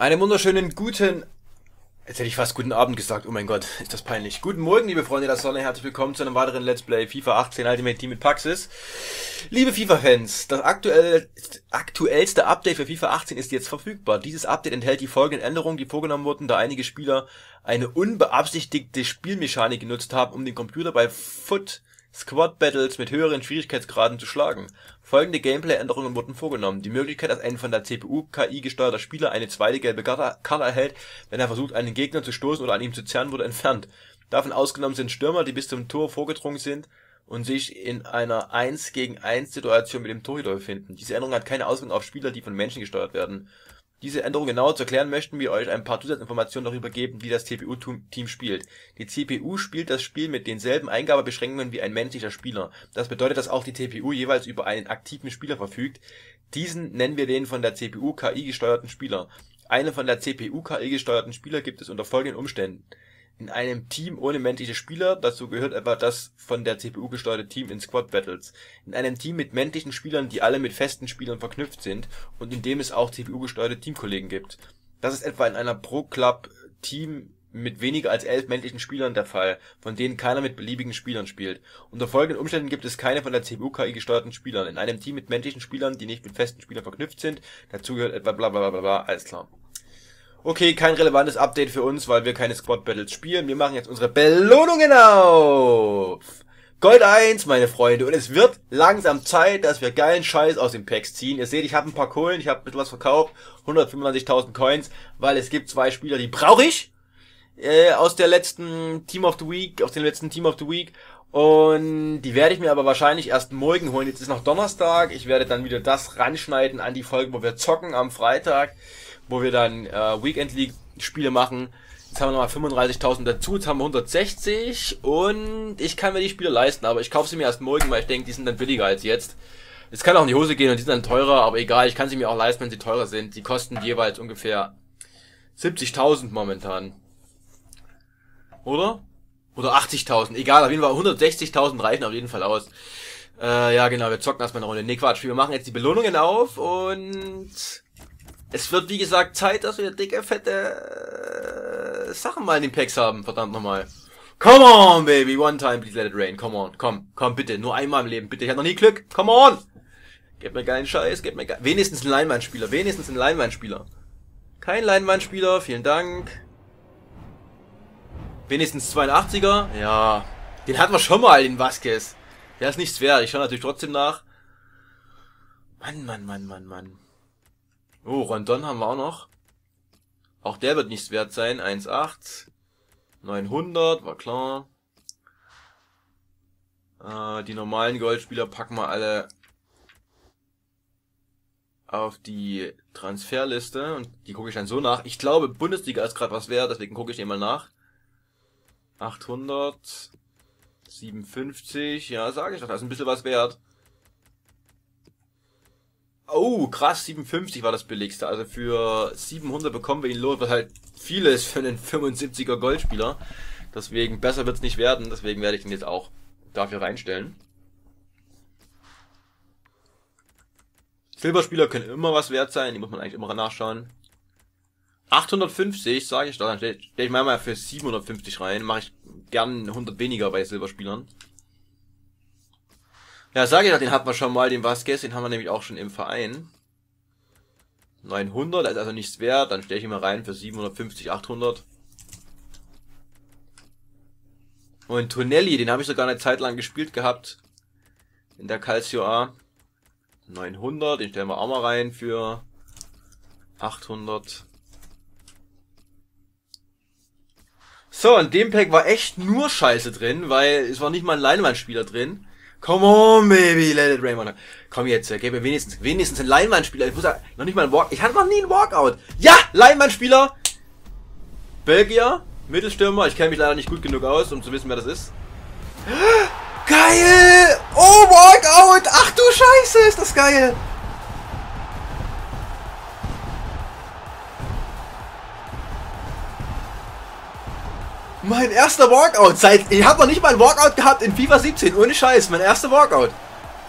Einen wunderschönen guten, jetzt hätte ich fast guten Abend gesagt, oh mein Gott, ist das peinlich. Guten Morgen, liebe Freunde der Sonne, herzlich willkommen zu einem weiteren Let's Play FIFA 18 Ultimate Team mit Paxis. Liebe FIFA-Fans, das aktuell, aktuellste Update für FIFA 18 ist jetzt verfügbar. Dieses Update enthält die folgenden Änderungen, die vorgenommen wurden, da einige Spieler eine unbeabsichtigte Spielmechanik genutzt haben, um den Computer bei Foot Squad Battles mit höheren Schwierigkeitsgraden zu schlagen. Folgende Gameplay-Änderungen wurden vorgenommen: Die Möglichkeit, dass ein von der CPU-KI gesteuerter Spieler eine zweite gelbe Karte erhält, wenn er versucht, einen Gegner zu stoßen oder an ihm zu zerren, wurde entfernt. Davon ausgenommen sind Stürmer, die bis zum Tor vorgedrungen sind und sich in einer 1-gegen-1-Situation mit dem Torhüter befinden. Diese Änderung hat keine Auswirkungen auf Spieler, die von Menschen gesteuert werden diese Änderung genauer zu erklären, möchten wir euch ein paar Zusatzinformationen darüber geben, wie das CPU-Team spielt. Die CPU spielt das Spiel mit denselben Eingabebeschränkungen wie ein menschlicher Spieler. Das bedeutet, dass auch die CPU jeweils über einen aktiven Spieler verfügt. Diesen nennen wir den von der CPU-KI gesteuerten Spieler. Einen von der CPU-KI gesteuerten Spieler gibt es unter folgenden Umständen in einem Team ohne menschliche Spieler, dazu gehört etwa das von der CPU gesteuerte Team in Squad Battles. In einem Team mit männlichen Spielern, die alle mit festen Spielern verknüpft sind und in dem es auch CPU-gesteuerte Teamkollegen gibt. Das ist etwa in einer Pro-Club-Team mit weniger als elf männlichen Spielern der Fall, von denen keiner mit beliebigen Spielern spielt. Unter folgenden Umständen gibt es keine von der CPU-KI gesteuerten Spieler. In einem Team mit männlichen Spielern, die nicht mit festen Spielern verknüpft sind, dazu gehört etwa bla bla bla bla, alles klar. Okay, kein relevantes Update für uns, weil wir keine Squad Battles spielen. Wir machen jetzt unsere Belohnungen auf. Gold 1, meine Freunde. Und es wird langsam Zeit, dass wir geilen Scheiß aus den Packs ziehen. Ihr seht, ich habe ein paar Kohlen, ich habe etwas verkauft. 195.000 Coins, weil es gibt zwei Spieler, die brauche ich. Äh, aus der letzten Team of the Week, aus dem letzten Team of the Week. Und die werde ich mir aber wahrscheinlich erst morgen holen. Jetzt ist noch Donnerstag. Ich werde dann wieder das ranschneiden an die Folge, wo wir zocken am Freitag wo wir dann äh, Weekend League Spiele machen. Jetzt haben wir nochmal 35.000 dazu, jetzt haben wir 160 und ich kann mir die Spiele leisten, aber ich kaufe sie mir erst morgen, weil ich denke, die sind dann billiger als jetzt. Es kann auch in die Hose gehen und die sind dann teurer, aber egal, ich kann sie mir auch leisten, wenn sie teurer sind. Die kosten jeweils ungefähr 70.000 momentan. Oder? Oder 80.000, egal, auf jeden Fall 160.000 reichen auf jeden Fall aus. Äh, ja genau, wir zocken erstmal eine Runde. Ne, Quatsch, wir machen jetzt die Belohnungen auf und es wird, wie gesagt, Zeit, dass wir dicke, fette äh, Sachen mal in den Packs haben, verdammt nochmal. Come on, baby, one time, please let it rain. Come on, komm, komm, bitte, nur einmal im Leben, bitte. Ich hab noch nie Glück. Come on! Gib mir geilen Scheiß, gib mir geil. Wenigstens ein Leinwandspieler, wenigstens ein Leinwandspieler. Kein Leinwandspieler, vielen Dank. Wenigstens 82er, ja. Den hatten wir schon mal, den Vasquez. Der ist nichts wert, ich schaue natürlich trotzdem nach. Mann, Mann, Mann, Mann, Mann. Oh, Rondon haben wir auch noch. Auch der wird nichts wert sein. 1,8. 900, war klar. Äh, die normalen Goldspieler packen wir alle auf die Transferliste und die gucke ich dann so nach. Ich glaube, Bundesliga ist gerade was wert, deswegen gucke ich den mal nach. 800, 57, ja, sage ich doch, das ist ein bisschen was wert. Oh, krass, 57 war das billigste. Also für 700 bekommen wir ihn los, was halt viel ist für einen 75er Goldspieler. Deswegen besser wird's nicht werden. Deswegen werde ich ihn jetzt auch dafür reinstellen. Silberspieler können immer was wert sein. Die muss man eigentlich immer nachschauen. 850, sage ich doch. Dann stelle stell ich mal für 750 rein. Mache ich gern 100 weniger bei Silberspielern. Ja, sage ich doch, den hatten wir schon mal, den Vasquez, den haben wir nämlich auch schon im Verein. 900, ist also nichts wert, dann stelle ich ihn mal rein für 750, 800. Und Tonelli, den habe ich sogar eine Zeit lang gespielt gehabt. In der Calcio A. 900, den stellen wir auch mal rein für 800. So, in dem Pack war echt nur Scheiße drin, weil es war nicht mal ein Leinwandspieler drin. Come on, baby, let it rain, Mann. Komm jetzt, gib mir wenigstens, wenigstens einen Leinwandspieler. Ich muss ja noch nicht mal ein Walk. Ich hatte noch nie einen Walkout. Ja, Leinwandspieler. Belgier, Mittelstürmer. Ich kenne mich leider nicht gut genug aus, um zu wissen, wer das ist. Geil! Oh, Walkout! Ach du Scheiße, ist das geil! Mein erster Walkout seit. Ich habe noch nicht mal ein Walkout gehabt in FIFA 17. Ohne Scheiß. Mein erster Walkout.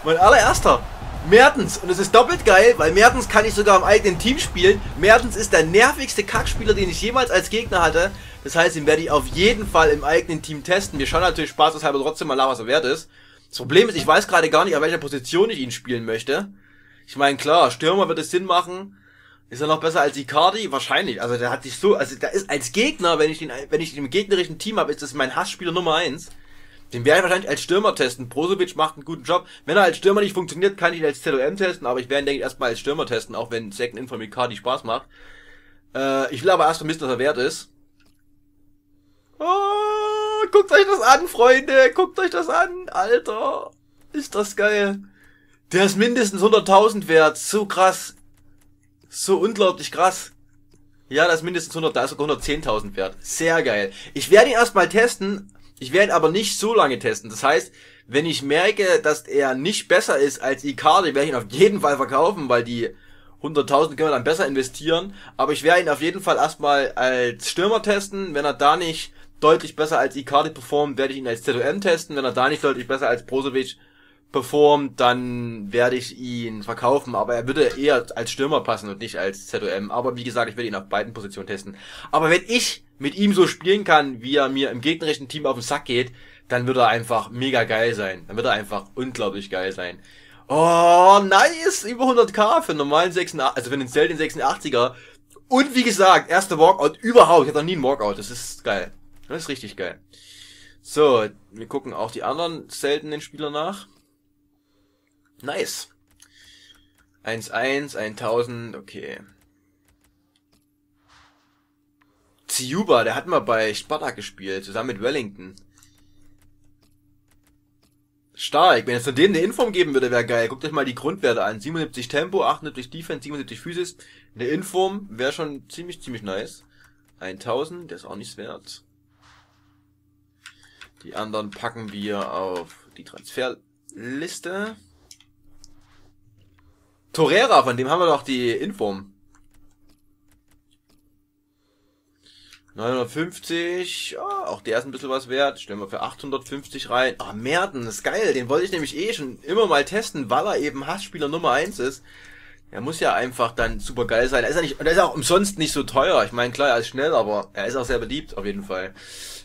Mein allererster. Mertens. Und es ist doppelt geil, weil Mertens kann ich sogar im eigenen Team spielen. Mertens ist der nervigste Kackspieler, den ich jemals als Gegner hatte. Das heißt, den werde ich auf jeden Fall im eigenen Team testen. Wir schauen natürlich spaßeshalber trotzdem mal nach, was er wert ist. Das Problem ist, ich weiß gerade gar nicht, an welcher Position ich ihn spielen möchte. Ich meine, klar, Stürmer wird es Sinn machen. Ist er noch besser als Icardi? Wahrscheinlich. Also der hat sich so, also der ist als Gegner, wenn ich den, wenn ich den im gegnerischen Team habe, ist das mein Hassspieler Nummer eins. Den werde ich wahrscheinlich als Stürmer testen. Brozovic macht einen guten Job. Wenn er als Stürmer nicht funktioniert, kann ich ihn als ZOM testen, aber ich werde ihn, denke ich, erstmal als Stürmer testen, auch wenn Second In von Icardi Spaß macht. Äh, ich will aber erst vermissen, dass er wert ist. Oh, guckt euch das an, Freunde. Guckt euch das an. Alter. Ist das geil. Der ist mindestens 100.000 wert. So krass. So unglaublich krass. Ja, das ist mindestens 100, da ist sogar 110.000 wert. Sehr geil. Ich werde ihn erstmal testen, ich werde aber nicht so lange testen. Das heißt, wenn ich merke, dass er nicht besser ist als Icardi, werde ich ihn auf jeden Fall verkaufen, weil die 100.000 können wir dann besser investieren. Aber ich werde ihn auf jeden Fall erstmal als Stürmer testen. Wenn er da nicht deutlich besser als Icardi performt, werde ich ihn als ZOM testen. Wenn er da nicht deutlich besser als Brozovic performt, dann werde ich ihn verkaufen. Aber er würde eher als Stürmer passen und nicht als ZOM. Aber wie gesagt, ich werde ihn auf beiden Positionen testen. Aber wenn ich mit ihm so spielen kann, wie er mir im gegnerischen Team auf den Sack geht, dann wird er einfach mega geil sein. Dann wird er einfach unglaublich geil sein. Oh, nice! Über 100k für einen normalen 86, also für einen seltenen 86er. Und wie gesagt, erster Walkout überhaupt. Ich hatte noch nie einen Walkout. Das ist geil. Das ist richtig geil. So, wir gucken auch die anderen seltenen Spieler nach. Nice. 1-1, 1000, okay. Ziuba, der hat mal bei Sparta gespielt, zusammen mit Wellington. Stark. Wenn es von denen eine Inform geben würde, wäre geil. Guckt euch mal die Grundwerte an. 77 Tempo, 78 Defense, 77 Physis. Eine Inform wäre schon ziemlich, ziemlich nice. 1000, der ist auch nichts wert. Die anderen packen wir auf die Transferliste. Torera, von dem haben wir doch die Inform. 950, ja, auch der ist ein bisschen was wert. Stellen wir für 850 rein. Ah, Merten, ist geil. Den wollte ich nämlich eh schon immer mal testen, weil er eben Hassspieler Nummer 1 ist. Er muss ja einfach dann super geil sein. Er ist ja nicht, er ist auch umsonst nicht so teuer. Ich meine, klar, er ist schnell, aber er ist auch sehr beliebt, auf jeden Fall.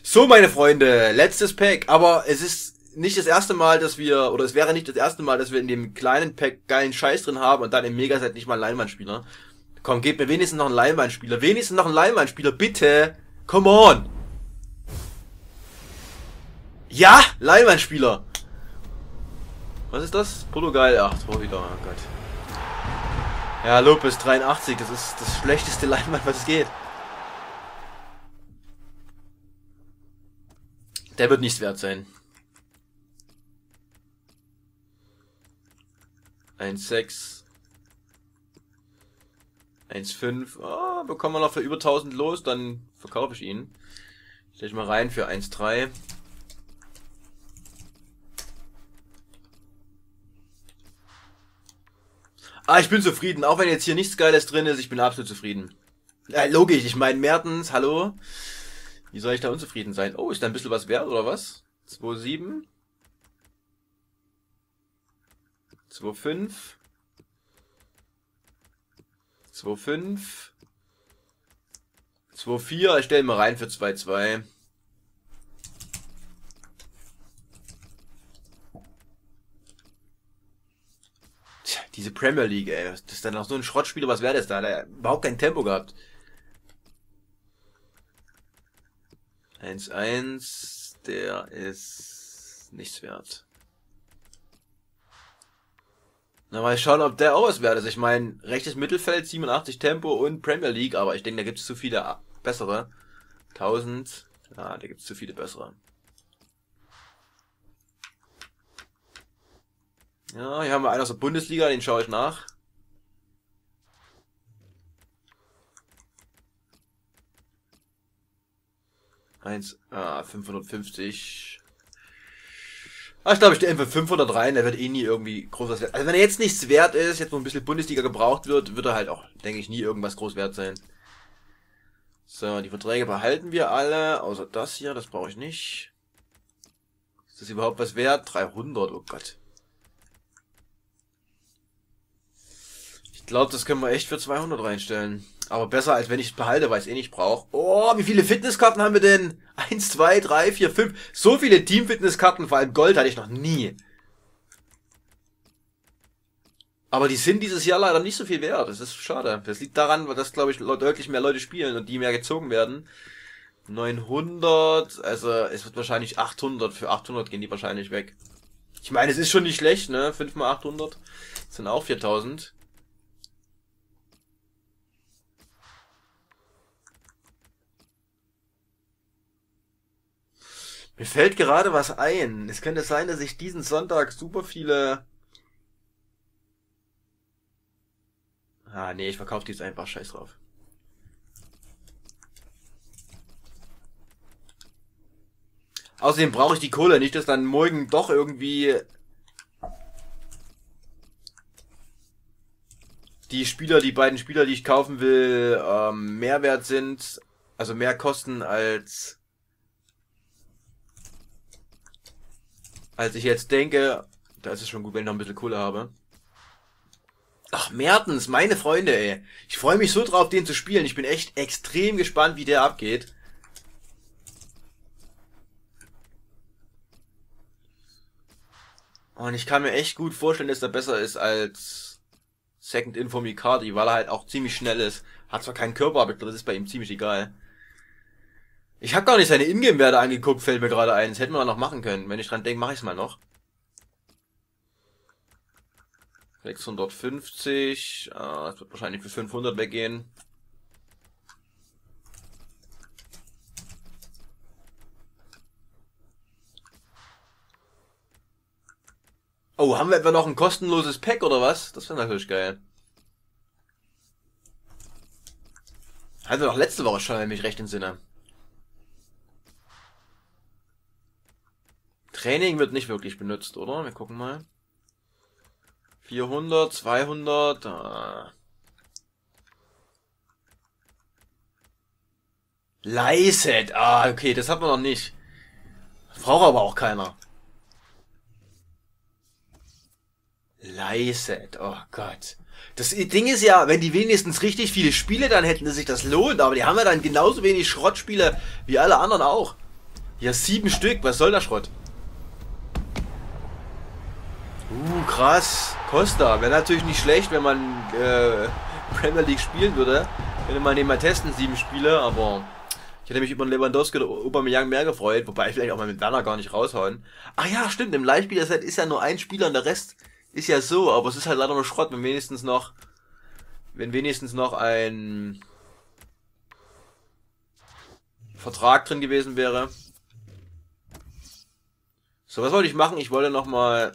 So, meine Freunde, letztes Pack. Aber es ist nicht das erste Mal, dass wir, oder es wäre nicht das erste Mal, dass wir in dem kleinen Pack geilen Scheiß drin haben und dann im Megaset nicht mal einen Leinwandspieler. Komm, gebt mir wenigstens noch einen Leinwandspieler. Wenigstens noch einen Leinwandspieler, bitte. Come on. Ja, Leinwandspieler. Was ist das? Portugal. Ach, Torhüter. Oh Gott. Ja, Lopez 83. Das ist das schlechteste Leinwand, was es geht. Der wird nichts wert sein. 1,6. 1,5. Ah, bekommen wir noch für über 1000 los, dann verkaufe ich ihn. Stell ich mal rein für 1,3. Ah, ich bin zufrieden. Auch wenn jetzt hier nichts Geiles drin ist, ich bin absolut zufrieden. Ja, logisch. Ich meine, Mertens, hallo. Wie soll ich da unzufrieden sein? Oh, ist da ein bisschen was wert, oder was? 2,7. 2,5. 2,5. 2,4. Ich stelle mal rein für 2,2. Tja, diese Premier League, ey. Das ist dann noch so ein Schrottspieler, was wäre das da? Der hat überhaupt kein Tempo gehabt. 1-1, der ist nichts wert. Na, mal schauen, ob der auch was wert ist. Ich meine, rechtes Mittelfeld, 87 Tempo und Premier League, aber ich denke, da gibt es zu viele bessere. 1000, ja, da gibt es zu viele bessere. Ja, hier haben wir einen aus der Bundesliga, den schaue ich nach. Eins, ah, 550. Ah, ich glaube, ich stelle für 500 rein, der wird eh nie irgendwie groß was wert. Also wenn er jetzt nichts wert ist, jetzt nur ein bisschen Bundesliga gebraucht wird, wird er halt auch, denke ich, nie irgendwas groß wert sein. So, die Verträge behalten wir alle, außer das hier, das brauche ich nicht. Ist das überhaupt was wert? 300, oh Gott. glaube, das können wir echt für 200 reinstellen. Aber besser, als wenn ich es behalte, weil ich es eh nicht brauche. Oh, wie viele Fitnesskarten haben wir denn? Eins, zwei, drei, vier, fünf. So viele Team-Fitnesskarten, vor allem Gold hatte ich noch nie. Aber die sind dieses Jahr leider nicht so viel wert. Das ist schade. Das liegt daran, dass, glaube ich, deutlich mehr Leute spielen und die mehr gezogen werden. 900, also es wird wahrscheinlich 800. Für 800 gehen die wahrscheinlich weg. Ich meine, es ist schon nicht schlecht, ne? 5 mal 800 sind auch 4000. Mir fällt gerade was ein. Es könnte sein, dass ich diesen Sonntag super viele... Ah, nee, ich verkaufe die jetzt einfach. Scheiß drauf. Außerdem brauche ich die Kohle nicht, dass dann morgen doch irgendwie die Spieler, die beiden Spieler, die ich kaufen will, ähm, mehr wert sind, also mehr kosten als als ich jetzt denke, da ist es schon gut, wenn ich noch ein bisschen Kohle habe. Ach, Mertens, meine Freunde, ey. Ich freue mich so drauf, den zu spielen. Ich bin echt extrem gespannt, wie der abgeht. Und ich kann mir echt gut vorstellen, dass er besser ist als Second Info Mikadi, weil er halt auch ziemlich schnell ist. Hat zwar keinen Körper, aber das ist bei ihm ziemlich egal. Ich habe gar nicht seine Ingame-Werte angeguckt, fällt mir gerade ein. Das hätten wir noch machen können. Wenn ich dran denke, mache ich es mal noch. 650. Ah, das wird wahrscheinlich für 500 weggehen. Oh, haben wir etwa noch ein kostenloses Pack oder was? Das wäre natürlich geil. Hatten wir doch letzte Woche schon, wenn ich recht entsinne. Training wird nicht wirklich benutzt, oder? Wir gucken mal. 400, 200. Ah. Leiset. Ah, okay, das hat man noch nicht. Braucht aber auch keiner. Leiset. Oh Gott. Das Ding ist ja, wenn die wenigstens richtig viele Spiele dann hätten, dass sich das lohnt. Aber die haben ja dann genauso wenig Schrottspiele wie alle anderen auch. Ja, sieben Stück. Was soll der Schrott? Uh, krass. Costa. Wäre natürlich nicht schlecht, wenn man äh, Premier League spielen würde. Könnte man den mal testen, sieben Spiele, aber ich hätte mich über Lewandowski oder Aubameyang mehr gefreut, wobei ich vielleicht auch mal mit Werner gar nicht raushauen. Ach ja, stimmt, im Leihspieler-Set ist ja nur ein Spieler und der Rest ist ja so, aber es ist halt leider nur Schrott, wenn wenigstens noch, wenn wenigstens noch ein Vertrag drin gewesen wäre. So, was wollte ich machen? Ich wollte nochmal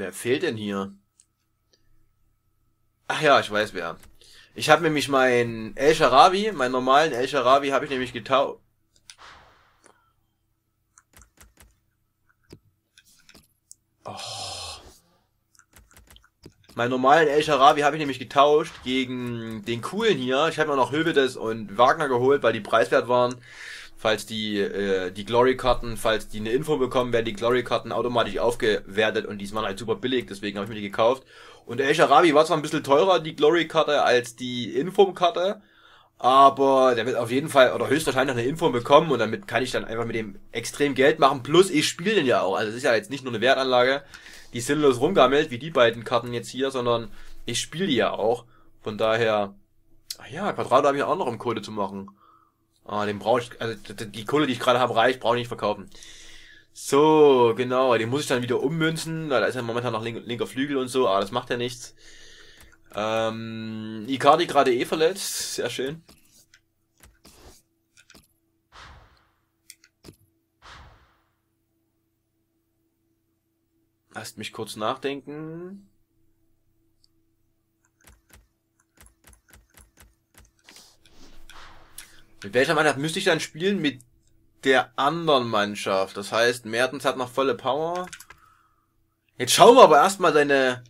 Wer fehlt denn hier? Ach ja, ich weiß wer. Ich habe nämlich meinen El Sharabi, meinen normalen El Sharabi habe ich nämlich getauscht. Oh. Meinen normalen El Sharabi habe ich nämlich getauscht gegen den coolen hier. Ich habe mir noch Hövedes und Wagner geholt, weil die preiswert waren falls die, äh, die Glory-Karten, falls die eine Info bekommen, werden die Glory-Karten automatisch aufgewertet und die waren halt super billig, deswegen habe ich mir die gekauft. Und der El Arabi war zwar ein bisschen teurer, die Glory-Karte, als die Info-Karte, aber der wird auf jeden Fall oder höchstwahrscheinlich noch eine Info bekommen und damit kann ich dann einfach mit dem extrem Geld machen. Plus ich spiele den ja auch. Also es ist ja jetzt nicht nur eine Wertanlage, die sinnlos rumgammelt, wie die beiden Karten jetzt hier, sondern ich spiele die ja auch. Von daher, ach ja, Quadrado habe ich auch noch im Code zu machen. Ah, den brauche ich, also die Kohle, die ich gerade habe, reicht, brauche ich nicht verkaufen. So, genau, den muss ich dann wieder ummünzen, weil da ist ja momentan noch link, linker Flügel und so, aber das macht ja nichts. Ähm, Icardi gerade eh verletzt, sehr schön. Lasst mich kurz nachdenken. Mit welcher Mannschaft müsste ich dann spielen? Mit der anderen Mannschaft. Das heißt, Mertens hat noch volle Power. Jetzt schauen wir aber erstmal seine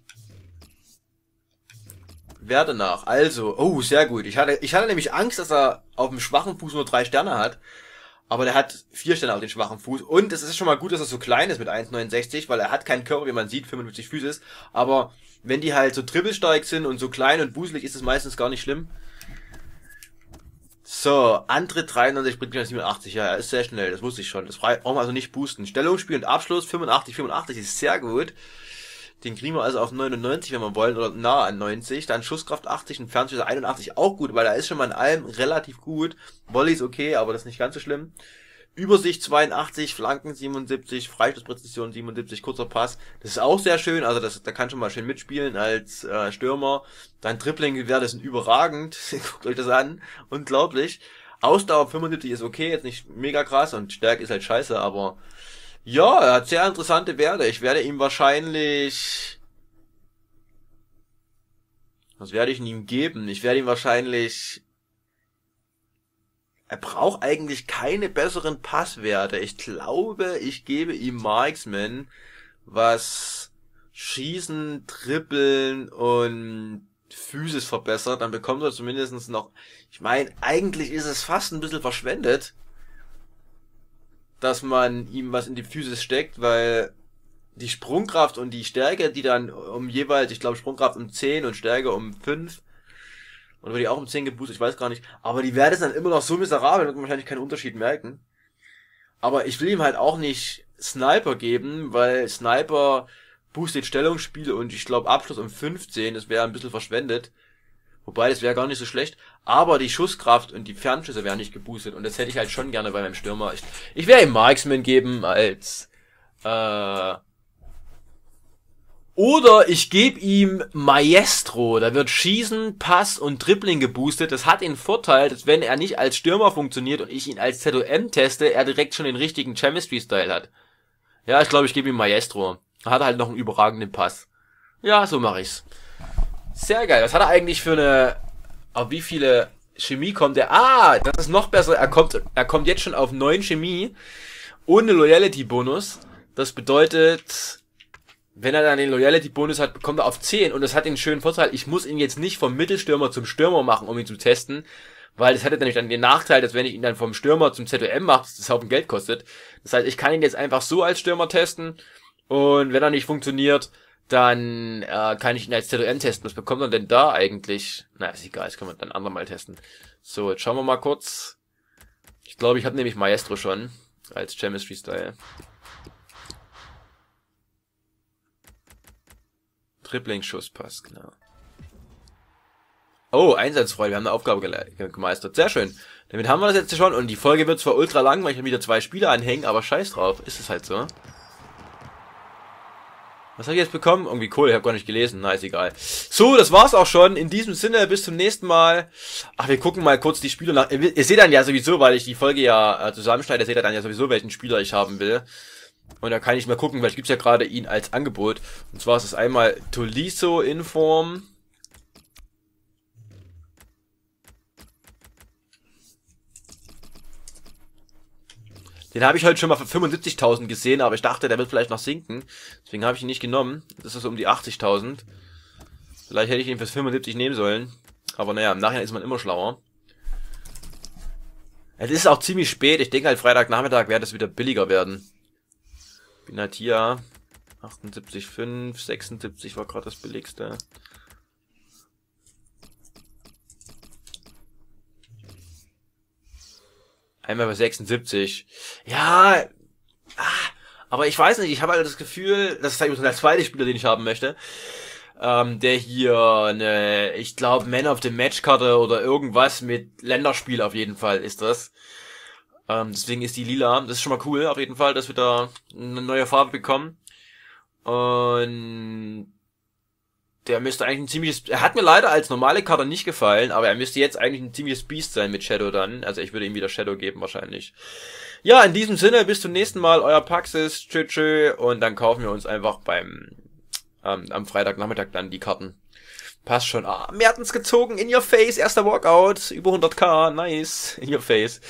Werte nach. Also, oh, sehr gut. Ich hatte, ich hatte nämlich Angst, dass er auf dem schwachen Fuß nur drei Sterne hat. Aber der hat vier Sterne auf den schwachen Fuß. Und es ist schon mal gut, dass er so klein ist mit 1,69, weil er hat keinen Körper, wie man sieht, 55 Füße ist. Aber wenn die halt so dribbelstark sind und so klein und buselig, ist es meistens gar nicht schlimm. So, Antritt 93 bringt mich 87. Ja, er ist sehr schnell, das wusste ich schon. Das brauchen wir also nicht boosten. Stellungsspiel und Abschluss 85, 85 ist sehr gut. Den kriegen wir also auf 99, wenn wir wollen, oder nah an 90. Dann Schusskraft 80 und Fernschüsse 81 auch gut, weil da ist schon mal in allem relativ gut. Volley ist okay, aber das ist nicht ganz so schlimm. Übersicht 82, Flanken 77, Freistoßpräzision 77, kurzer Pass. Das ist auch sehr schön, also das, da kann schon mal schön mitspielen als äh, Stürmer. Dann Dribbling-Gewerte sind überragend. Guckt euch das an. Unglaublich. Ausdauer 75 ist okay, jetzt nicht mega krass und Stärke ist halt scheiße, aber ja, er hat sehr interessante Werte. Ich werde ihm wahrscheinlich. Was werde ich ihm geben? Ich werde ihm wahrscheinlich. Er braucht eigentlich keine besseren Passwerte. Ich glaube, ich gebe ihm Marksman, was Schießen, Trippeln und Physis verbessert. Dann bekommt er zumindest noch. Ich meine, eigentlich ist es fast ein bisschen verschwendet dass man ihm was in die Physis steckt, weil die Sprungkraft und die Stärke, die dann um jeweils, ich glaube Sprungkraft um 10 und Stärke um 5, oder wird die auch um 10 geboostet, ich weiß gar nicht, aber die Werte sind dann immer noch so miserabel, wird man wahrscheinlich keinen Unterschied merken. Aber ich will ihm halt auch nicht Sniper geben, weil Sniper boostet Stellungsspiel und ich glaube Abschluss um 15, das wäre ein bisschen verschwendet. Wobei, das wäre gar nicht so schlecht. Aber die Schusskraft und die Fernschüsse wären nicht geboostet. Und das hätte ich halt schon gerne bei meinem Stürmer. Ich, ich werde ihm Marksman geben als... Äh, oder ich gebe ihm Maestro. Da wird Schießen, Pass und Dribbling geboostet. Das hat den Vorteil, dass wenn er nicht als Stürmer funktioniert und ich ihn als ZOM teste, er direkt schon den richtigen Chemistry-Style hat. Ja, ich glaube, ich gebe ihm Maestro. Er hat halt noch einen überragenden Pass. Ja, so mache ich's. Sehr geil. Was hat er eigentlich für eine. Auf wie viele Chemie kommt er? Ah, das ist noch besser. Er kommt, er kommt jetzt schon auf 9 Chemie. Ohne Loyalty-Bonus. Das bedeutet, wenn er dann den Loyalty-Bonus hat, bekommt er auf 10. Und das hat den schönen Vorteil, ich muss ihn jetzt nicht vom Mittelstürmer zum Stürmer machen, um ihn zu testen. Weil das hätte nämlich dann den Nachteil, dass wenn ich ihn dann vom Stürmer zum ZOM mache, das Haufen Geld kostet. Das heißt, ich kann ihn jetzt einfach so als Stürmer testen. Und wenn er nicht funktioniert, dann äh, kann ich ihn als ZOM testen. Was bekommt man denn da eigentlich? Na, ist egal, das können wir dann andermal testen. So, jetzt schauen wir mal kurz. Ich glaube, ich habe nämlich Maestro schon als Chemistry Style. Tripling Schusspass, genau. Oh, Einsatzfreude, wir haben eine Aufgabe gemeistert. Sehr schön. Damit haben wir das jetzt schon und die Folge wird zwar ultra lang, weil ich wieder zwei Spiele anhängen, aber scheiß drauf, ist es halt so. Was habe ich jetzt bekommen? Irgendwie cool, ich habe gar nicht gelesen. Na, ist egal. So, das war's auch schon. In diesem Sinne, bis zum nächsten Mal. Ach, wir gucken mal kurz die Spieler nach. Ihr, seht dann ja sowieso, weil ich die Folge ja äh, zusammenschneide, seht ihr dann ja sowieso, welchen Spieler ich haben will. Und da kann ich mal gucken, weil es gibt ja gerade ihn als Angebot. Und zwar ist es einmal Toliso in Form. Den habe ich heute schon mal für 75.000 gesehen, aber ich dachte, der wird vielleicht noch sinken. Deswegen habe ich ihn nicht genommen. Das ist so um die 80.000. Vielleicht hätte ich ihn fürs 75 nehmen sollen. Aber naja, im Nachhinein ist man immer schlauer. Es ist auch ziemlich spät. Ich denke halt Freitagnachmittag wird es wieder billiger werden. Hier. 78,5, 76 war gerade das billigste. Einmal bei 76. Ja, ah, aber ich weiß nicht, ich habe halt das Gefühl, das ist eigentlich der zweite Spieler, den ich haben möchte, ähm, der hier eine, ich glaube, Man of the Match Karte oder irgendwas mit Länderspiel auf jeden Fall ist das. Ähm, deswegen ist die lila. Das ist schon mal cool, auf jeden Fall, dass wir da eine neue Farbe bekommen. Und der müsste eigentlich ein ziemliches, er hat mir leider als normale Karte nicht gefallen, aber er müsste jetzt eigentlich ein ziemliches Beast sein mit Shadow dann. Also ich würde ihm wieder Shadow geben wahrscheinlich. Ja, in diesem Sinne, bis zum nächsten Mal, euer Paxis, tschö tschö, und dann kaufen wir uns einfach beim, ähm, am Freitagnachmittag dann die Karten. Passt schon. Ah, Mertens gezogen, in your face, erster Walkout, über 100k, nice, in your face.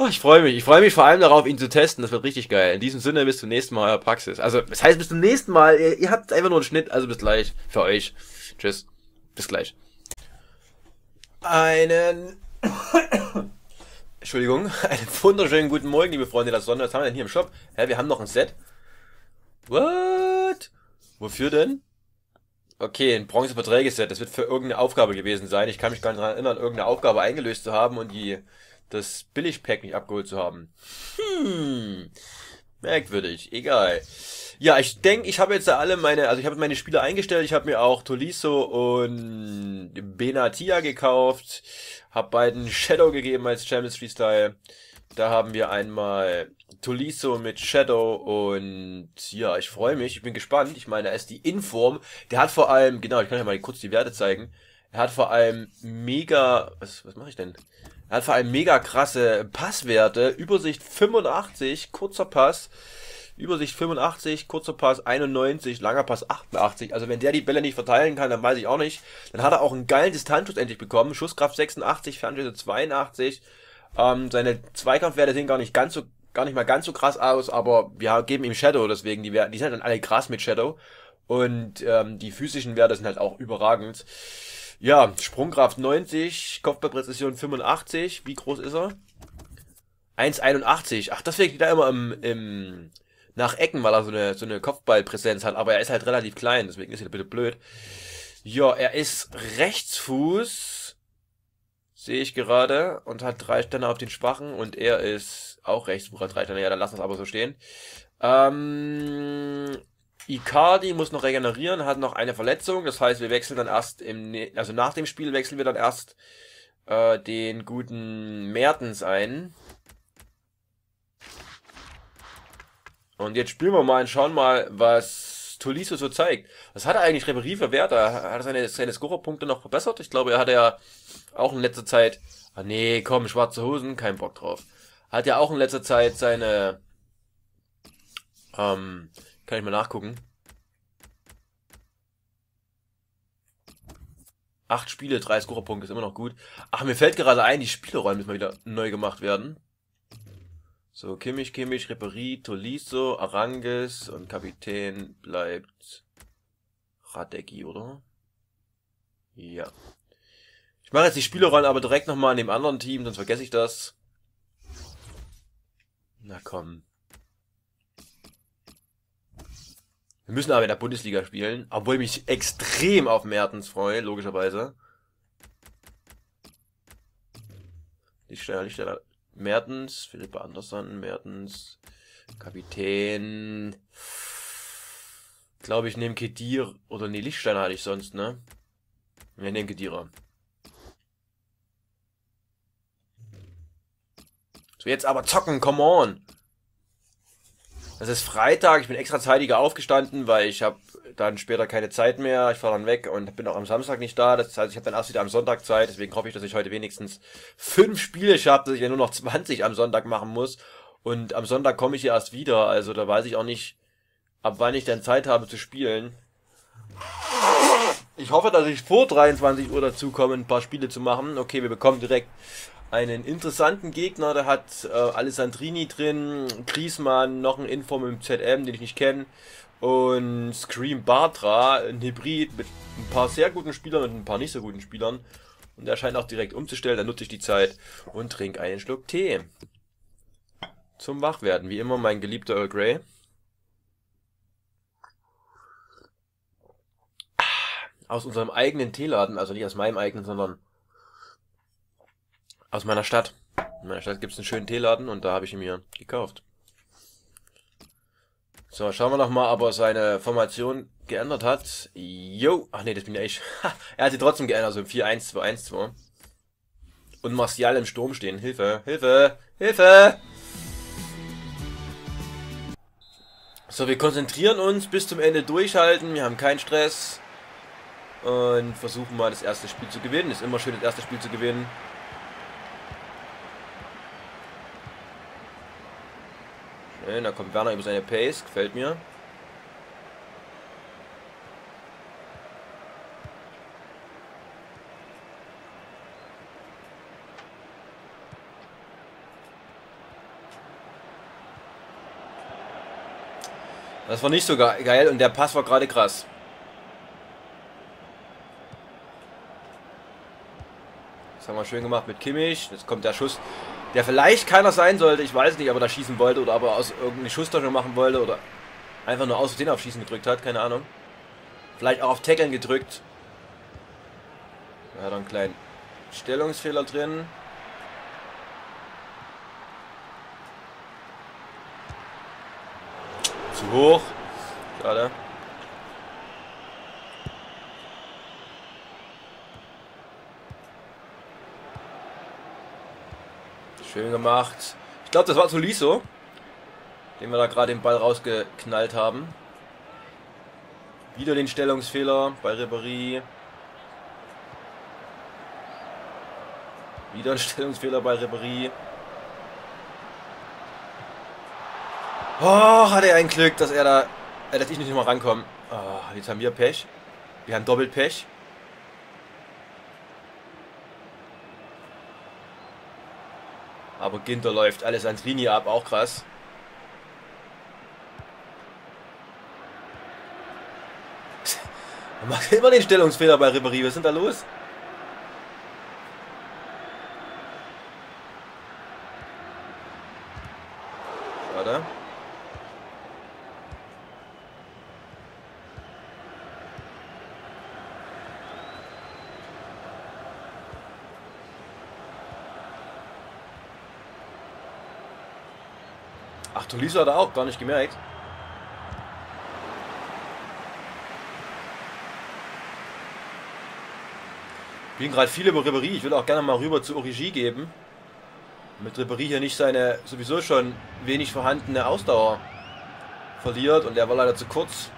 Oh, ich freue mich. Ich freue mich vor allem darauf, ihn zu testen. Das wird richtig geil. In diesem Sinne, bis zum nächsten Mal, euer Praxis. Also, das heißt, bis zum nächsten Mal. Ihr, ihr habt einfach nur einen Schnitt. Also, bis gleich. Für euch. Tschüss. Bis gleich. Einen Entschuldigung, einen wunderschönen guten Morgen, liebe Freunde der Sonne. Was haben wir denn hier im Shop? Hä, wir haben noch ein Set. What? Wofür denn? Okay, ein Bronzeverträgeset. Das wird für irgendeine Aufgabe gewesen sein. Ich kann mich gar nicht daran erinnern, irgendeine Aufgabe eingelöst zu haben und die das Billigpack nicht abgeholt zu haben. Hm. Merkwürdig. Egal. Ja, ich denke, ich habe jetzt alle meine, also ich habe meine Spieler eingestellt. Ich habe mir auch Tolisso und Benatia gekauft. Hab beiden Shadow gegeben als Champions Freestyle. Da haben wir einmal Tolisso mit Shadow und ja, ich freue mich, ich bin gespannt. Ich meine, er ist die Inform. Der hat vor allem, genau, ich kann euch mal kurz die Werte zeigen. Er hat vor allem mega, was, was mache ich denn? Er hat vor allem mega krasse Passwerte. Übersicht 85, kurzer Pass. Übersicht 85, kurzer Pass 91, langer Pass 88. Also wenn der die Bälle nicht verteilen kann, dann weiß ich auch nicht. Dann hat er auch einen geilen Distanzschuss endlich bekommen. Schusskraft 86, Fernschüsse 82. Ähm, seine Zweikampfwerte sehen gar nicht ganz so, gar nicht mal ganz so krass aus, aber wir geben ihm Shadow, deswegen die, die sind dann alle krass mit Shadow. Und ähm, die physischen Werte sind halt auch überragend. Ja, Sprungkraft 90, Kopfballpräzision 85. Wie groß ist er? 1,81. Ach, deswegen geht er immer im, im nach Ecken, weil er so eine, so eine Kopfballpräsenz hat. Aber er ist halt relativ klein, deswegen ist er bitte blöd. Ja, er ist Rechtsfuß. Sehe ich gerade. Und hat drei Sterne auf den Schwachen. Und er ist auch Rechtsfuß, hat drei Sterne. Ja, dann lassen wir aber so stehen. Ähm, Icardi muss noch regenerieren, hat noch eine Verletzung. Das heißt, wir wechseln dann erst im, ne-, also nach dem Spiel wechseln wir dann erst äh, den guten Mertens ein. Und jetzt spielen wir mal und schauen mal, was Tolisso so zeigt. Was hat er eigentlich Reverie für Werte? Hat er seine, seine Scorerpunkte noch verbessert? Ich glaube, er hat ja auch in letzter Zeit. Ah nee, komm, schwarze Hosen, kein Bock drauf. Hat ja auch in letzter Zeit seine ähm, kann ich mal nachgucken. Acht Spiele, drei Scorerpunkte ist immer noch gut. Ach, mir fällt gerade ein, die Spielerollen müssen mal wieder neu gemacht werden. So, Kimmich, Kimmich, Rippery, Tolisso, Aranges und Kapitän bleibt Radecki, oder? Ja. Ich mache jetzt die Spielerollen aber direkt nochmal in dem anderen Team, sonst vergesse ich das. Na komm. Wir müssen aber in der Bundesliga spielen, obwohl ich mich extrem auf Mertens freue, logischerweise. Lichtsteiner, Lichtsteiner. Mertens, Philippe Andersson, Mertens, Kapitän. Glaube ich, nehme Kedir oder nee, Lichtsteiner hatte ich sonst, ne? Wir nehmen Kedira. So, jetzt aber zocken, come on! Es ist Freitag, ich bin extra zeitiger aufgestanden, weil ich habe dann später keine Zeit mehr. Ich fahre dann weg und bin auch am Samstag nicht da. Das heißt, ich habe dann erst wieder am Sonntag Zeit. Deswegen hoffe ich, dass ich heute wenigstens fünf Spiele schaffe, dass ich ja nur noch 20 am Sonntag machen muss. Und am Sonntag komme ich ja erst wieder. Also da weiß ich auch nicht, ab wann ich dann Zeit habe zu spielen. Ich hoffe, dass ich vor 23 Uhr dazu komme, ein paar Spiele zu machen. Okay, wir bekommen direkt einen interessanten Gegner. Der hat äh, Alessandrini drin, Griesmann, noch ein Inform im ZM, den ich nicht kenne. Und Scream Bartra, ein Hybrid mit ein paar sehr guten Spielern und ein paar nicht so guten Spielern. Und der scheint auch direkt umzustellen. Dann nutze ich die Zeit und trinke einen Schluck Tee. Zum Wachwerden. Wie immer mein geliebter Earl Grey. Aus unserem eigenen Teeladen, also nicht aus meinem eigenen, sondern aus meiner Stadt. In meiner Stadt gibt es einen schönen Teeladen und da habe ich ihn mir gekauft. So, schauen wir noch mal, ob er seine Formation geändert hat. Jo, ach nee, das bin ja ich. er hat sie trotzdem geändert, also 4-1-2-1-2. Und Martial im Sturm stehen. Hilfe, Hilfe, Hilfe! So, wir konzentrieren uns bis zum Ende durchhalten. Wir haben keinen Stress. Und versuchen mal das erste Spiel zu gewinnen. Ist immer schön, das erste Spiel zu gewinnen. Okay, da kommt Werner über seine Pace, gefällt mir. Das war nicht so geil und der Pass war gerade krass. Das haben wir schön gemacht mit Kimmich. Jetzt kommt der Schuss. Der vielleicht keiner sein sollte, ich weiß nicht, aber da schießen wollte oder aber aus irgendeine Schusstasche machen wollte oder einfach nur aus Versehen auf Schießen gedrückt hat, keine Ahnung. Vielleicht auch auf Tackeln gedrückt. Er hat einen kleinen Stellungsfehler drin. Zu hoch. Schade. Schön gemacht. Ich glaube, das war Tolisso, den wir da gerade den Ball rausgeknallt haben. Wieder den Stellungsfehler bei Ribéry. Wieder ein Stellungsfehler bei Ribéry. Oh, hat er ein Glück, dass er da, äh, dass ich nicht mal rankomme. Oh, jetzt haben wir Pech. Wir haben doppelt Pech. Aber Ginter läuft alles ans Linie ab, auch krass. Man macht immer den Stellungsfehler bei Ribéry. Was ist denn da los? Schade. Ach, Tolisso hat er auch gar nicht gemerkt. Spielen gerade viele über Ribéry. Ich will auch gerne mal rüber zu Origi geben. Mit Ribéry hier nicht seine sowieso schon wenig vorhandene Ausdauer verliert. Und der war leider zu kurz.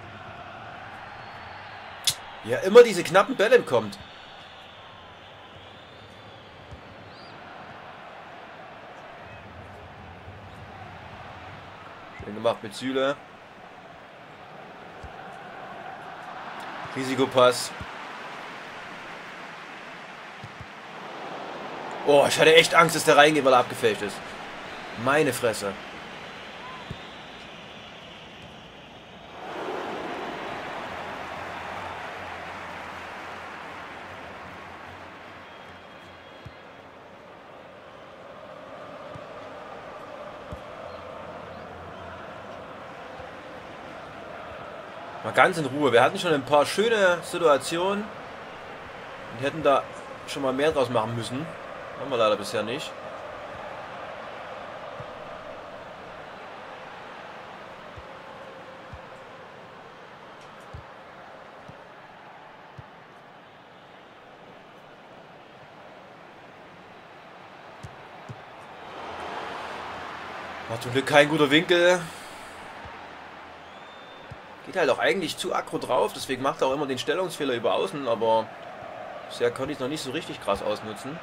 Ja, immer diese knappen Bälle bekommt. Gemacht mit Süle. Risikopass. Oh, ich hatte echt Angst, dass der reingeht, weil er abgefälscht ist. Meine Fresse. Mal ganz in Ruhe. Wir hatten schon ein paar schöne Situationen und hätten da schon mal mehr draus machen müssen. Haben wir leider bisher nicht. War zum Glück kein guter Winkel. Geht halt auch eigentlich zu aggro drauf, deswegen macht er auch immer den Stellungsfehler über außen, aber bisher konnte ich es noch nicht so richtig krass ausnutzen.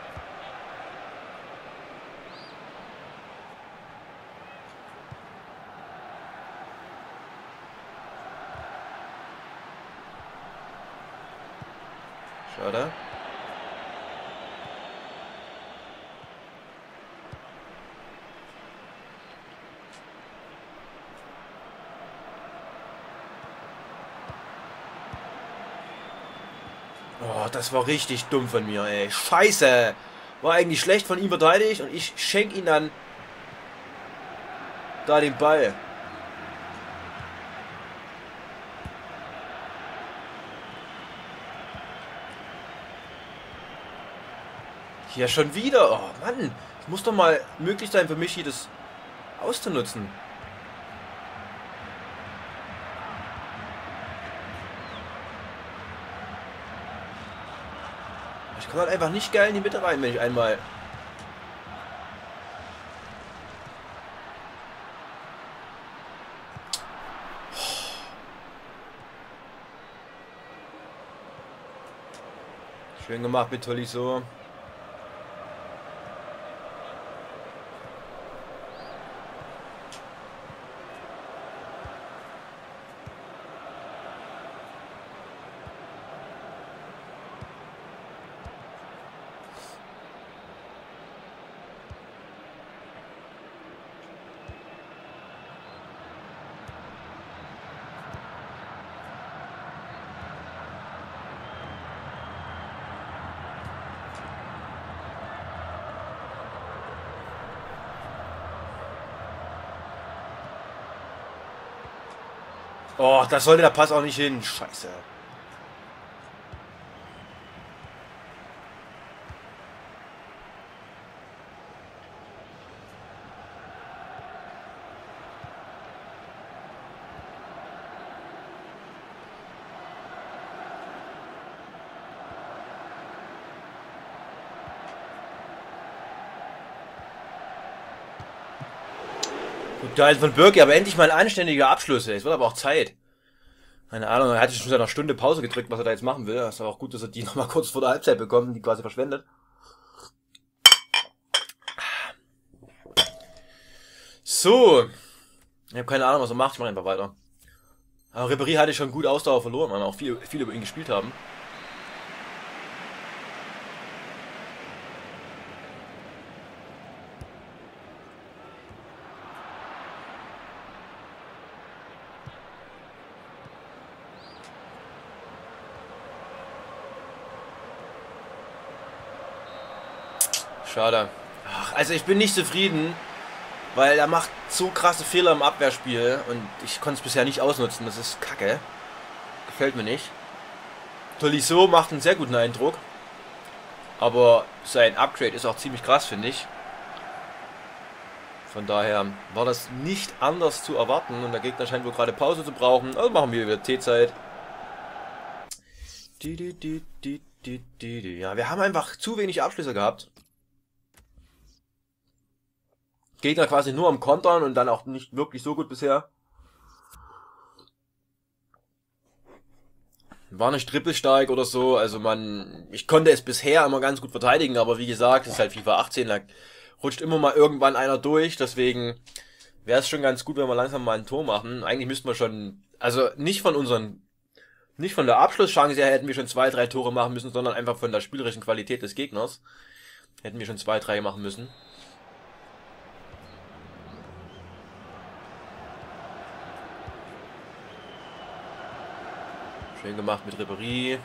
Schade. Oh, das war richtig dumm von mir, ey. Scheiße. War eigentlich schlecht von ihm verteidigt und ich schenke ihn dann da den Ball. Hier schon wieder. Oh Mann. Es muss doch mal möglich sein für mich, hier das auszunutzen. Ich komme halt einfach nicht geil in die Mitte rein, wenn ich einmal... Schön gemacht mit Tolisso. Oh, das sollte der Pass auch nicht hin. Scheiße. Geil von Birki, aber endlich mal Abschluss. Ey. Es wird aber auch Zeit. Keine Ahnung, er hatte schon seit einer Stunde Pause gedrückt, was er da jetzt machen will. Das ist aber auch gut, dass er die nochmal kurz vor der Halbzeit bekommt, die quasi verschwendet. So. Ich habe keine Ahnung, was er macht. Ich mache einfach weiter. Aber Ribéry hatte schon gut Ausdauer verloren, weil auch viele, viele über ihn gespielt haben. Schade. Ach, also ich bin nicht zufrieden, weil er macht so krasse Fehler im Abwehrspiel und ich konnte es bisher nicht ausnutzen. Das ist kacke. Gefällt mir nicht. Tolisso macht einen sehr guten Eindruck. Aber sein Upgrade ist auch ziemlich krass, finde ich. Von daher war das nicht anders zu erwarten und der Gegner scheint wohl gerade Pause zu brauchen. Also machen wir wieder T-Zeit. Ja, wir haben einfach zu wenig Abschlüsse gehabt. Gegner quasi nur am Kontern und dann auch nicht wirklich so gut bisher. War nicht trippelstark oder so, also man, ich konnte es bisher immer ganz gut verteidigen, aber wie gesagt, es ist halt FIFA 18, da rutscht immer mal irgendwann einer durch, deswegen wäre es schon ganz gut, wenn wir langsam mal ein Tor machen. Eigentlich müssten wir schon, also nicht von unseren, nicht von der Abschlusschance her hätten wir schon zwei, drei Tore machen müssen, sondern einfach von der spielerischen Qualität des Gegners hätten wir schon zwei, drei machen müssen. Schön gemacht mit Ribery.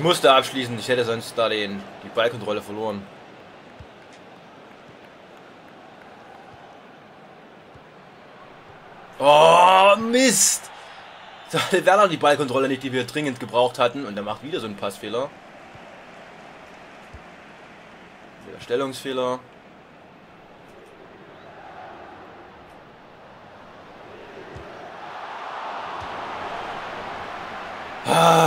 Ich musste abschließen, ich hätte sonst da den, die Ballkontrolle verloren. Oh, Mist! Da hatte Werner die Ballkontrolle nicht, die wir dringend gebraucht hatten. Und er macht wieder so einen Passfehler. Wieder Stellungsfehler. Ah.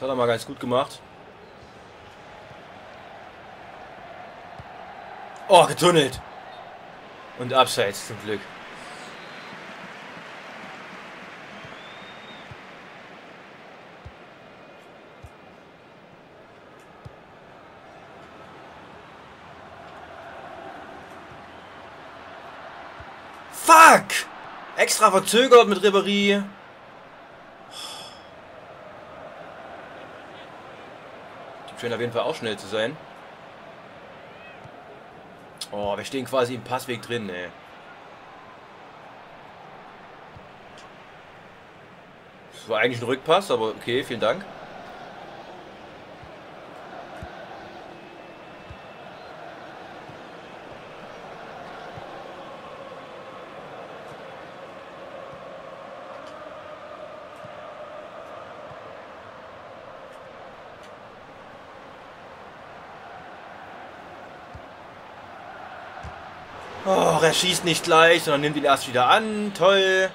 Das hat er mal ganz gut gemacht. Oh, getunnelt. Und abseits zum Glück. Fuck! Extra verzögert mit Ribery. Scheint auf jeden Fall auch schnell zu sein. Oh, wir stehen quasi im Passweg drin, ey. Das war eigentlich ein Rückpass, aber okay, vielen Dank. Oh, er schießt nicht gleich, sondern nimmt ihn erst wieder an. Toll.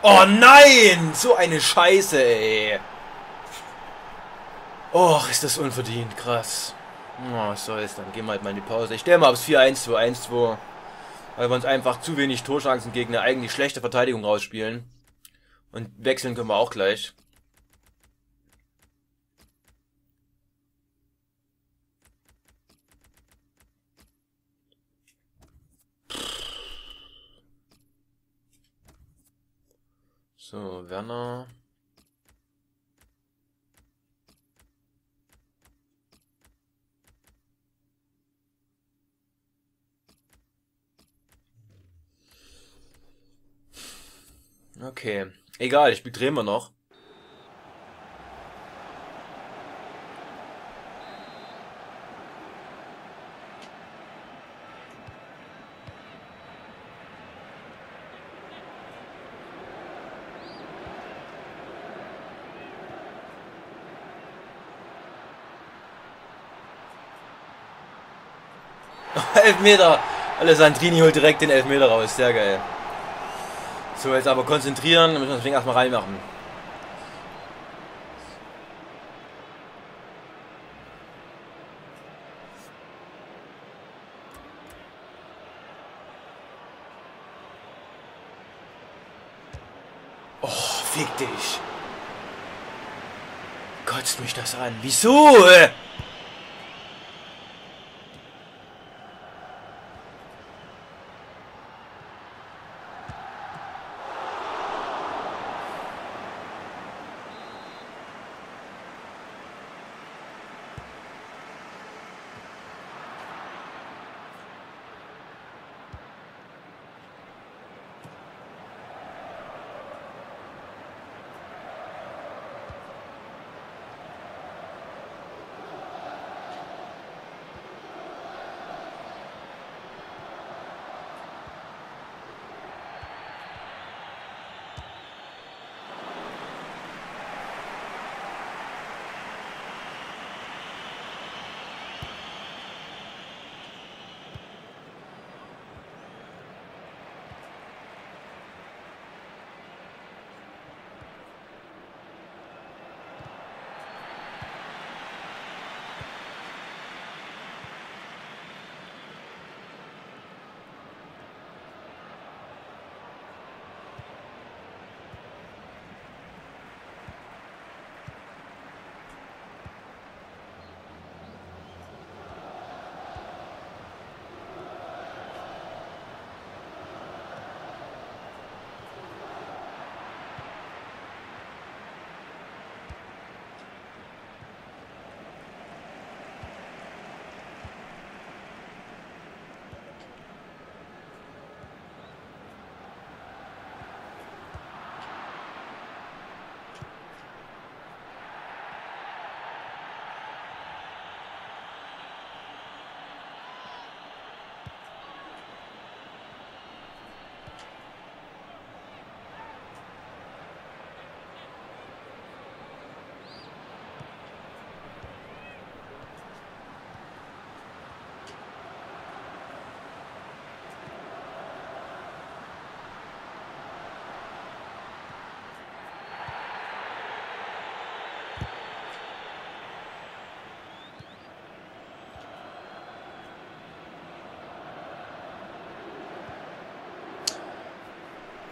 Oh nein! So eine Scheiße, ey. Och, ist das unverdient. Krass. Oh, was soll's, dann gehen wir halt mal in die Pause. Ich stelle mal aufs 4-1-2, 1-2. Weil wir uns einfach zu wenig Torchancen gegen eine eigentlich schlechte Verteidigung rausspielen. Und wechseln können wir auch gleich. So, Werner. Okay. Egal, ich drehen wir noch. Elfmeter! Alessandrini holt direkt den Elfmeter raus. Sehr geil. So, jetzt aber konzentrieren. Müssen wir das Ding erstmal reinmachen. Oh, fick dich. Kotzt mich das an. Wieso?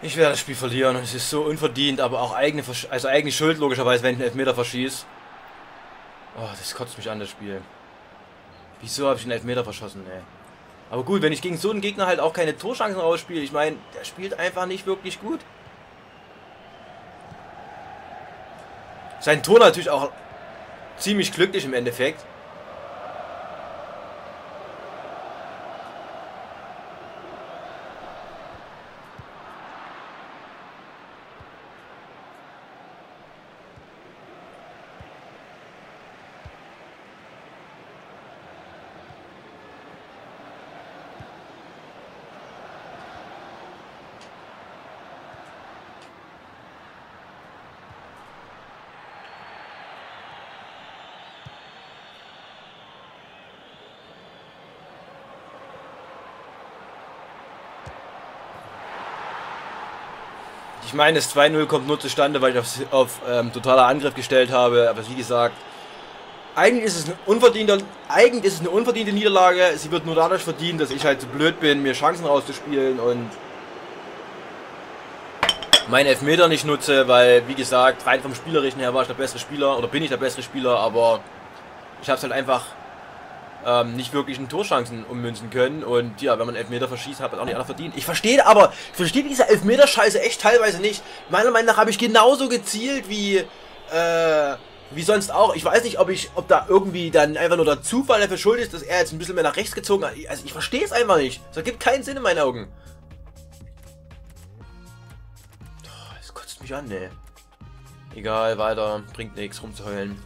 Ich werde das Spiel verlieren. Es ist so unverdient, aber auch eigene, also eigene Schuld logischerweise, wenn ich einen Elfmeter verschieße. Oh, das kotzt mich an, das Spiel. Wieso habe ich einen Elfmeter verschossen, ey? Aber gut, wenn ich gegen so einen Gegner halt auch keine Torchancen rausspiele, ich meine, der spielt einfach nicht wirklich gut. Sein Tor natürlich auch ziemlich glücklich im Endeffekt. Meine, das 2-0 kommt nur zustande, weil ich auf, auf ähm, totaler Angriff gestellt habe. Aber wie gesagt, eigentlich ist es eine unverdiente, eigentlich ist es eine unverdiente Niederlage. Sie wird nur dadurch verdient, dass ich halt zu blöd bin, mir Chancen rauszuspielen und meinen Elfmeter nicht nutze, weil, wie gesagt, rein vom Spielerischen her war ich der bessere Spieler oder bin ich der bessere Spieler, aber ich habe es halt einfach ähm, nicht wirklich in Torchancen ummünzen können. Und ja, wenn man Elfmeter verschießt, hat man auch nicht einer verdient. Ich verstehe aber, ich verstehe diese Elfmeter-Scheiße echt teilweise nicht. Meiner Meinung nach habe ich genauso gezielt wie, äh, wie sonst auch. Ich weiß nicht, ob ich, ob da irgendwie dann einfach nur der Zufall dafür schuld ist, dass er jetzt ein bisschen mehr nach rechts gezogen hat. Also ich verstehe es einfach nicht. Das ergibt keinen Sinn in meinen Augen. Das kotzt mich an, ne. Egal, weiter. Bringt nichts rumzuheulen.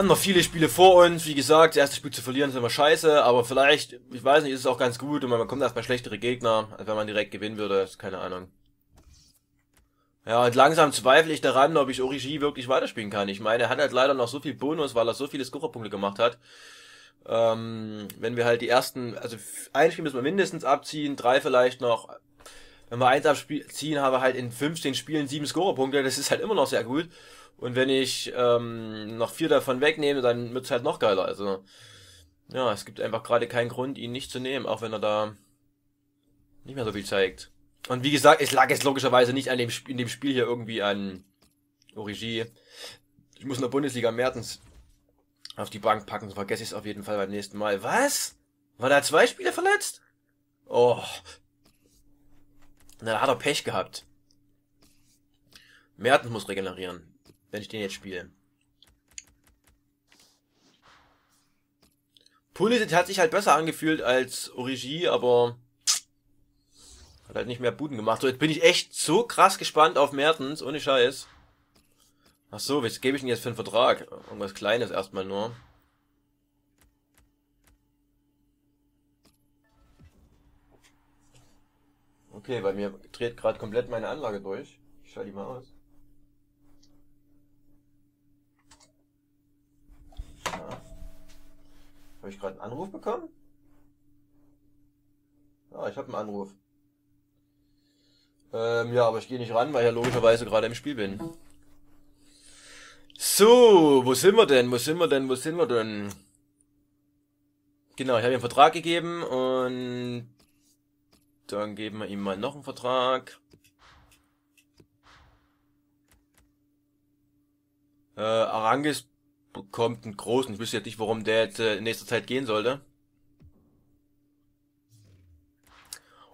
Haben noch viele Spiele vor uns. Wie gesagt, das erste Spiel zu verlieren ist immer scheiße, aber vielleicht, ich weiß nicht, ist es auch ganz gut und man kommt erstmal schlechtere Gegner, als wenn man direkt gewinnen würde. Ist keine Ahnung. Ja, und langsam zweifle ich daran, ob ich Origi wirklich weiterspielen kann. Ich meine, er hat halt leider noch so viel Bonus, weil er so viele Scorerpunkte gemacht hat. Ähm, wenn wir halt die ersten, also ein Spiel müssen wir mindestens abziehen, drei vielleicht noch. Wenn wir eins abziehen, haben wir halt in 15 Spielen sieben Scorerpunkte. Das ist halt immer noch sehr gut. Und wenn ich ähm, noch vier davon wegnehme, dann wird's halt noch geiler. Also, ja, es gibt einfach gerade keinen Grund, ihn nicht zu nehmen, auch wenn er da nicht mehr so viel zeigt. Und wie gesagt, es lag jetzt logischerweise nicht an dem in dem Spiel hier irgendwie an Origi. Ich muss in der Bundesliga Mertens auf die Bank packen, so vergesse ich es auf jeden Fall beim nächsten Mal. Was? War da zwei Spiele verletzt? Oh. Na, da hat er Pech gehabt. Mertens muss regenerieren wenn ich den jetzt spiele. Pulisic hat sich halt besser angefühlt als Origi, aber hat halt nicht mehr Buden gemacht. So, jetzt bin ich echt so krass gespannt auf Mertens, ohne Scheiß. Ach so, was gebe ich denn jetzt für einen Vertrag? Irgendwas Kleines erstmal nur. Okay, bei mir dreht gerade komplett meine Anlage durch. Ich schalte die mal aus. Habe ich gerade einen Anruf bekommen? Ja, ich habe einen Anruf. Ähm, ja, aber ich gehe nicht ran, weil ich ja logischerweise gerade im Spiel bin. So, wo sind wir denn? Wo sind wir denn? Wo sind wir denn? Genau, ich habe ihm einen Vertrag gegeben und dann geben wir ihm mal noch einen Vertrag. Äh, Arangis bekommt einen großen. Ich wüsste jetzt nicht, warum der jetzt äh, in nächster Zeit gehen sollte.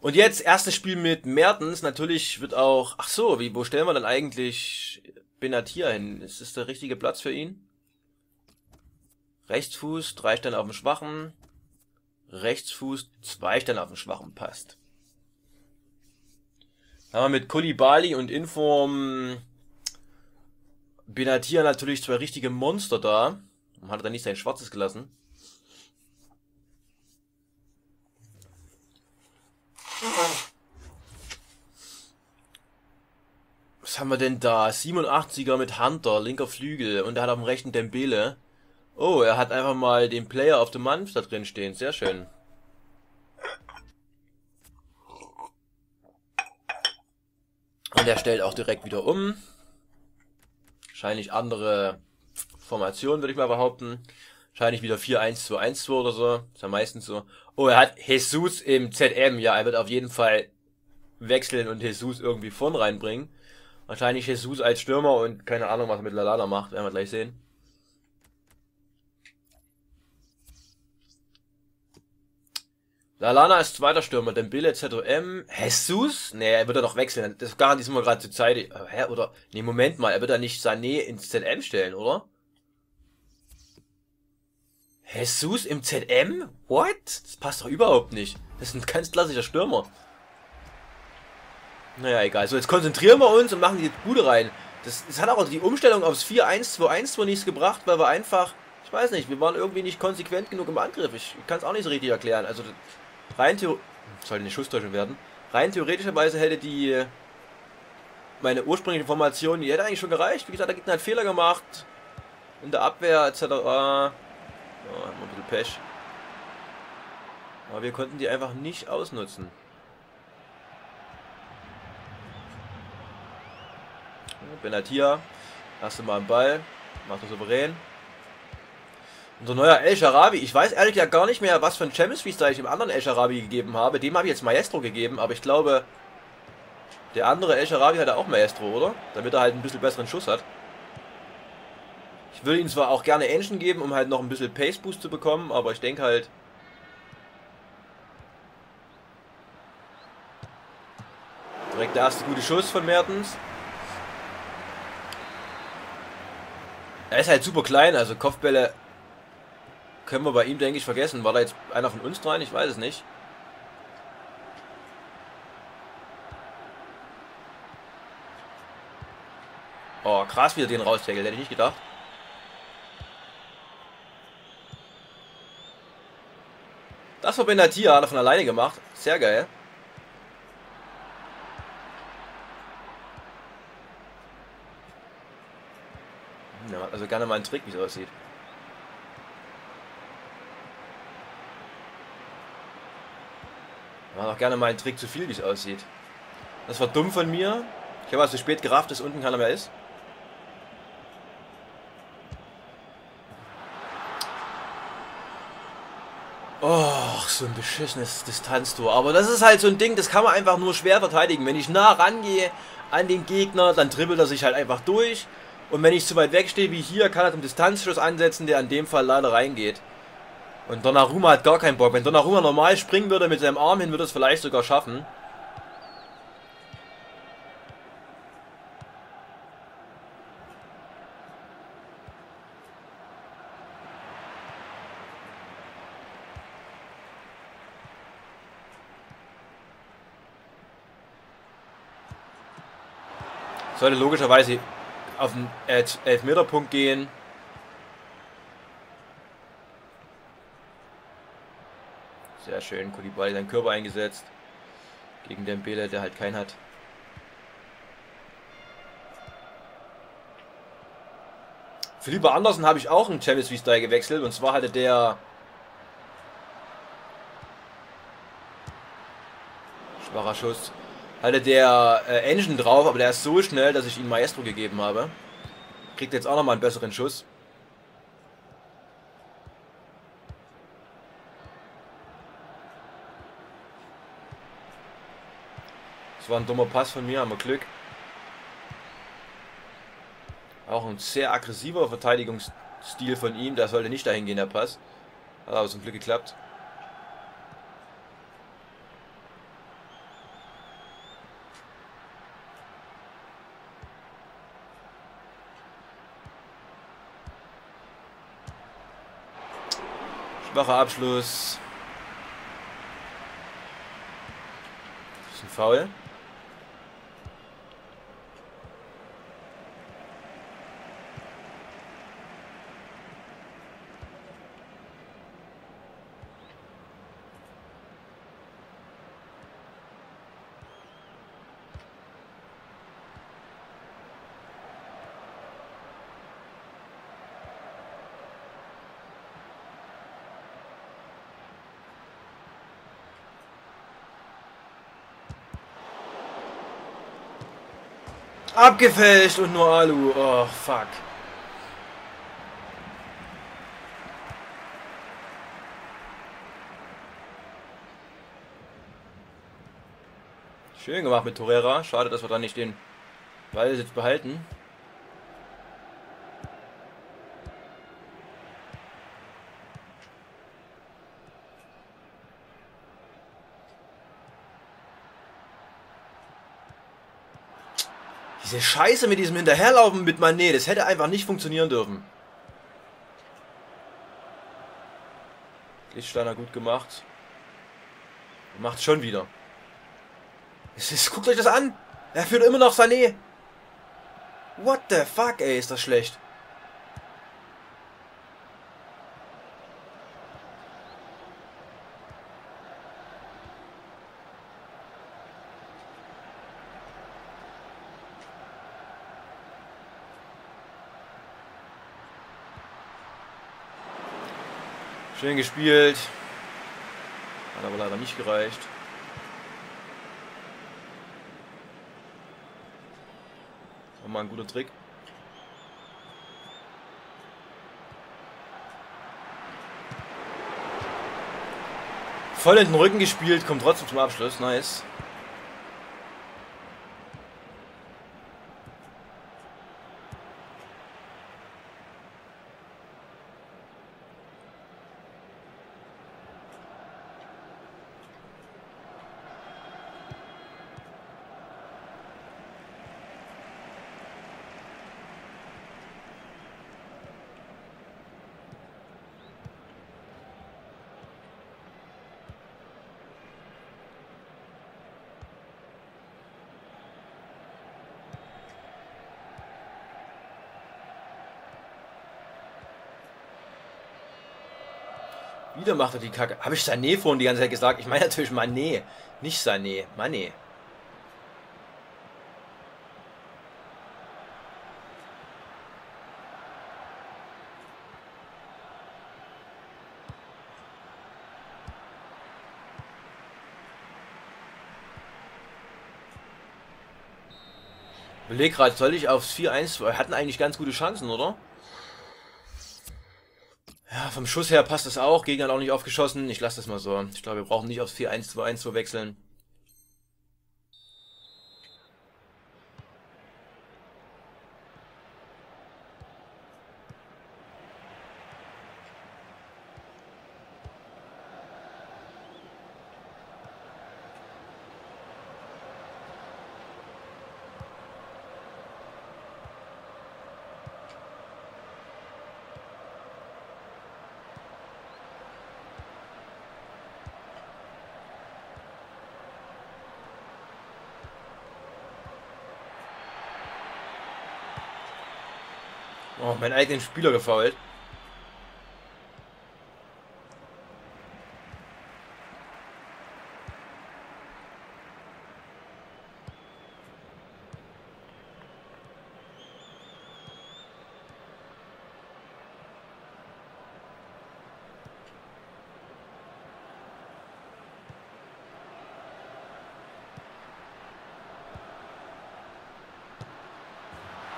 Und jetzt erstes Spiel mit Mertens. Natürlich wird auch. Ach so, wie wo stellen wir dann eigentlich Benatia hin? Ist das der richtige Platz für ihn? Rechtsfuß, drei Sterne auf dem Schwachen. Rechtsfuß, zwei Sterne auf dem Schwachen passt. Dann haben wir mit Kulibali und Inform Benatia natürlich zwei richtige Monster da. Und hat er nicht sein Schwarzes gelassen. Was haben wir denn da? 87er mit Hunter, linker Flügel. Und er hat auf dem rechten Dembele. Oh, er hat einfach mal den Player of the Month da drin stehen. Sehr schön. Und er stellt auch direkt wieder um. Wahrscheinlich andere Formation, würde ich mal behaupten. Wahrscheinlich wieder 4-1-2-1-2 oder so. Ist ja meistens so. Oh, er hat Jesus im ZM. Ja, er wird auf jeden Fall wechseln und Jesus irgendwie vorn reinbringen. Wahrscheinlich Jesus als Stürmer und keine Ahnung, was er mit Lalana macht. Werden wir gleich sehen. Lalana ist zweiter Stürmer, Dembele ZOM. Jesus? Nee, er wird er doch wechseln. Das garantiert wir gerade zur Zeit. Äh, hä? Oder? Nee, Moment mal, er wird da nicht Sané ins ZM stellen, oder? Jesus im ZM? What? Das passt doch überhaupt nicht. Das ist ein ganz klassischer Stürmer. Naja, egal. So, jetzt konzentrieren wir uns und machen die Bude rein. Das, das hat auch die Umstellung aufs 4-1-2-1 nichts gebracht, weil wir einfach, ich weiß nicht, wir waren irgendwie nicht konsequent genug im Angriff. Ich, ich kann es auch nicht so richtig erklären. Also, Rein theoretisch. Sollte eine Schusstäuschung werden. Rein theoretischerweise hätte die. Äh, meine ursprüngliche Formation, die hätte eigentlich schon gereicht. Wie gesagt, der Gegner hat Fehler gemacht. In der Abwehr etc. Oh, haben wir ein bisschen Pech. Aber wir konnten die einfach nicht ausnutzen. Benatia, erste Mal am Ball, macht er souverän. Unser neuer El Sharabi, ich weiß ehrlich gesagt gar nicht mehr, was für ein Chemistry Style ich dem anderen El Sharabi gegeben habe. Dem habe ich jetzt Maestro gegeben, aber ich glaube, der andere El Sharabi hat auch Maestro, oder? Damit er halt ein bisschen besseren Schuss hat. Ich würde ihm zwar auch gerne Engine geben, um halt noch ein bisschen Pace Boost zu bekommen, aber ich denke halt... Direkt der erste gute Schuss von Mertens. Er ist halt super klein, also Kopfbälle können wir bei ihm, denke ich, vergessen. War da jetzt einer von uns dran? Ich weiß es nicht. Oh, krass, wie er den raustackelt. Hätte ich nicht gedacht. Das war Benatia, hat er von alleine gemacht. Sehr geil. Ja, also gerne mal einen Trick, wie es aussieht. War auch gerne mal ein Trick zu viel, wie es aussieht. Das war dumm von mir. Ich habe also spät gerafft, dass unten keiner mehr ist. Oh, so ein beschissenes Distanztor. Aber das ist halt so ein Ding, das kann man einfach nur schwer verteidigen. Wenn ich nah rangehe an den Gegner, dann dribbelt er sich halt einfach durch. Und wenn ich zu weit weg stehe wie hier, kann er einen Distanzschuss ansetzen, der in dem Fall leider reingeht. Und Donnarumma hat gar keinen Bock. Wenn Donnarumma normal springen würde mit seinem Arm hin, würde es vielleicht sogar schaffen. Sollte logischerweise auf den Elfmeterpunkt gehen. Sehr schön, Kulibali seinen Körper eingesetzt. Gegen den Dembele, der halt keinen hat. Philippa Andersen habe ich auch einen Champions League Style gewechselt. Und zwar hatte der... Schwacher Schuss. Hatte der äh, Engine drauf, aber der ist so schnell, dass ich ihm Maestro gegeben habe. Kriegt jetzt auch nochmal einen besseren Schuss. Das war ein dummer Pass von mir, haben wir Glück. Auch ein sehr aggressiver Verteidigungsstil von ihm. Der sollte nicht dahin gehen, der Pass. Hat aber zum Glück geklappt. Schwacher Abschluss. Das ist ein Foul. Abgefälscht und nur Alu. Oh, fuck. Schön gemacht mit Torreira. Schade, dass wir dann nicht den Ball jetzt behalten. Diese Scheiße mit diesem Hinterherlaufen mit Manet, das hätte einfach nicht funktionieren dürfen. Lichtsteiner gut gemacht. Macht schon wieder. Es ist, guckt euch das an. Er führt immer noch Sané. What the fuck, ey, ist das schlecht. Schön gespielt. Hat aber leider nicht gereicht. Nochmal ein guter Trick. Voll in den Rücken gespielt, kommt trotzdem zum Abschluss. Nice. Wieder macht er die Kacke. Habe ich Sané vorhin die ganze Zeit gesagt? Ich meine natürlich Mané, nicht Sané. Mané. Beleg gerade, soll ich aufs 4-1? Wir hatten eigentlich ganz gute Chancen, oder? Vom Schuss her passt das auch. Gegner hat auch nicht aufgeschossen. Ich lasse das mal so. Ich glaube, wir brauchen nicht aufs 4-1-2-1 zu wechseln. Meinen eigenen Spieler gefault.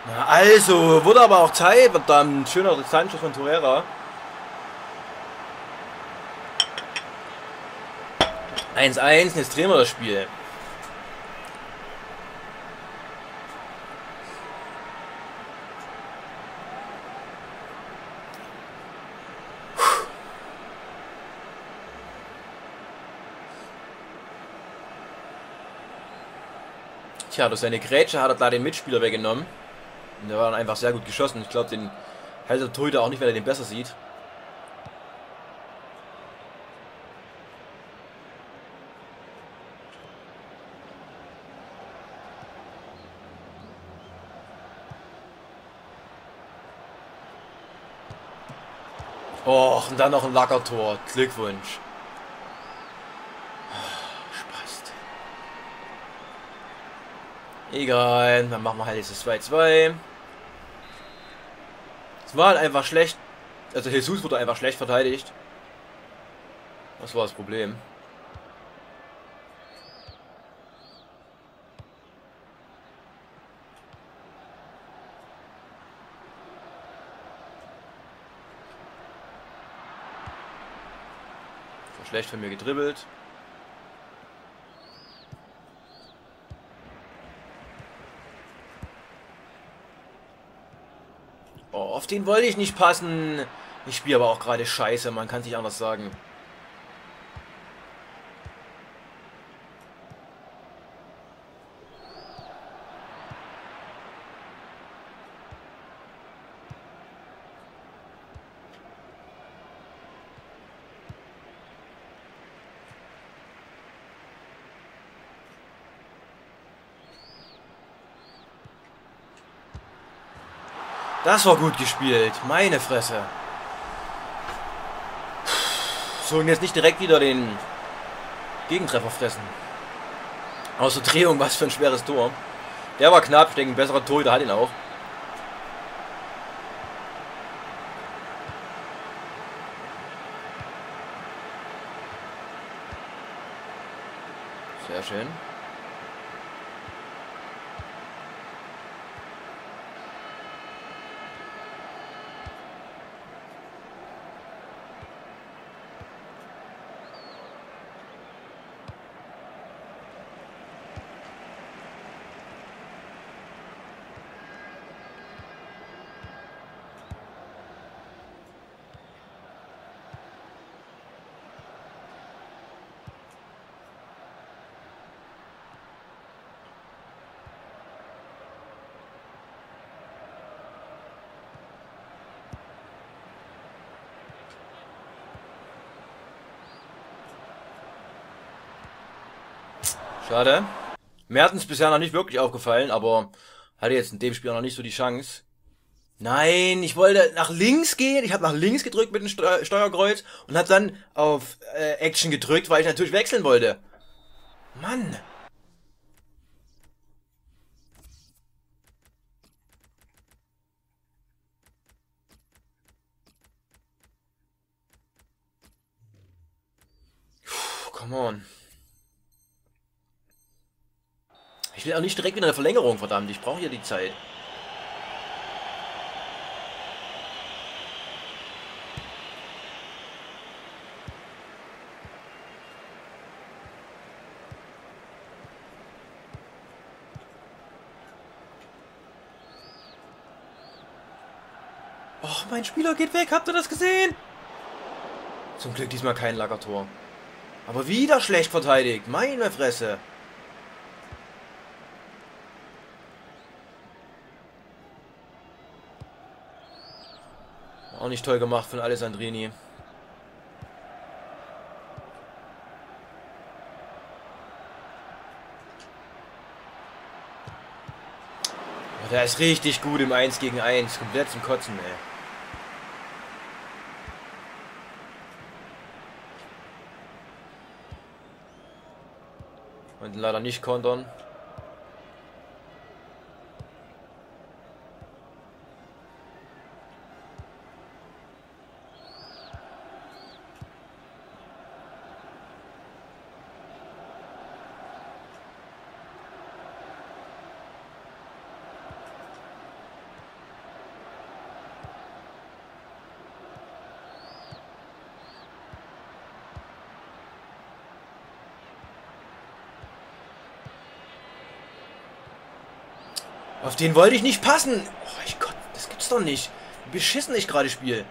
Na also, wurde aber auch Zeit, verdammt. Schöner Sancho von Torreira. 1-1, jetzt drehen wir das Spiel. Tja, durch seine Grätsche hat er da den Mitspieler weggenommen. Und der war dann einfach sehr gut geschossen. Ich glaube, den hält der Torhüter auch nicht, wenn er den besser sieht. Och, und dann noch ein Lackertor. Glückwunsch. Spaß. Egal, dann machen wir halt dieses 2-2. Es war halt einfach schlecht. Also Jesus wurde einfach schlecht verteidigt. Das war das Problem. Schlecht von mir gedribbelt. Den wollte ich nicht passen. Ich spiele aber auch gerade scheiße, man kann sich anders sagen. Das war gut gespielt. Meine Fresse. So, und jetzt nicht direkt wieder den Gegentreffer fressen. Außer Drehung, was für ein schweres Tor. Der war knapp, ich denke, ein besserer Torhüter hat ihn auch. Sehr schön. Schade. Mertens bisher noch nicht wirklich aufgefallen, aber hatte jetzt in dem Spiel noch nicht so die Chance. Nein, ich wollte nach links gehen. Ich habe nach links gedrückt mit dem Steu Steuerkreuz und habe dann auf äh, Action gedrückt, weil ich natürlich wechseln wollte. Mann. Puh, come on. Ich will auch nicht direkt wieder eine Verlängerung, verdammt. Ich brauche hier die Zeit. Oh, mein Spieler geht weg. Habt ihr das gesehen? Zum Glück diesmal kein Lackertor. Aber wieder schlecht verteidigt. Meine Fresse. Auch nicht toll gemacht von Alessandrini. Der ist richtig gut im 1 gegen 1. Komplett zum Kotzen, ey. Und leider nicht kontern. Den wollte ich nicht passen. Oh ich Gott, das gibt's doch nicht. Wie beschissen ich gerade spiele.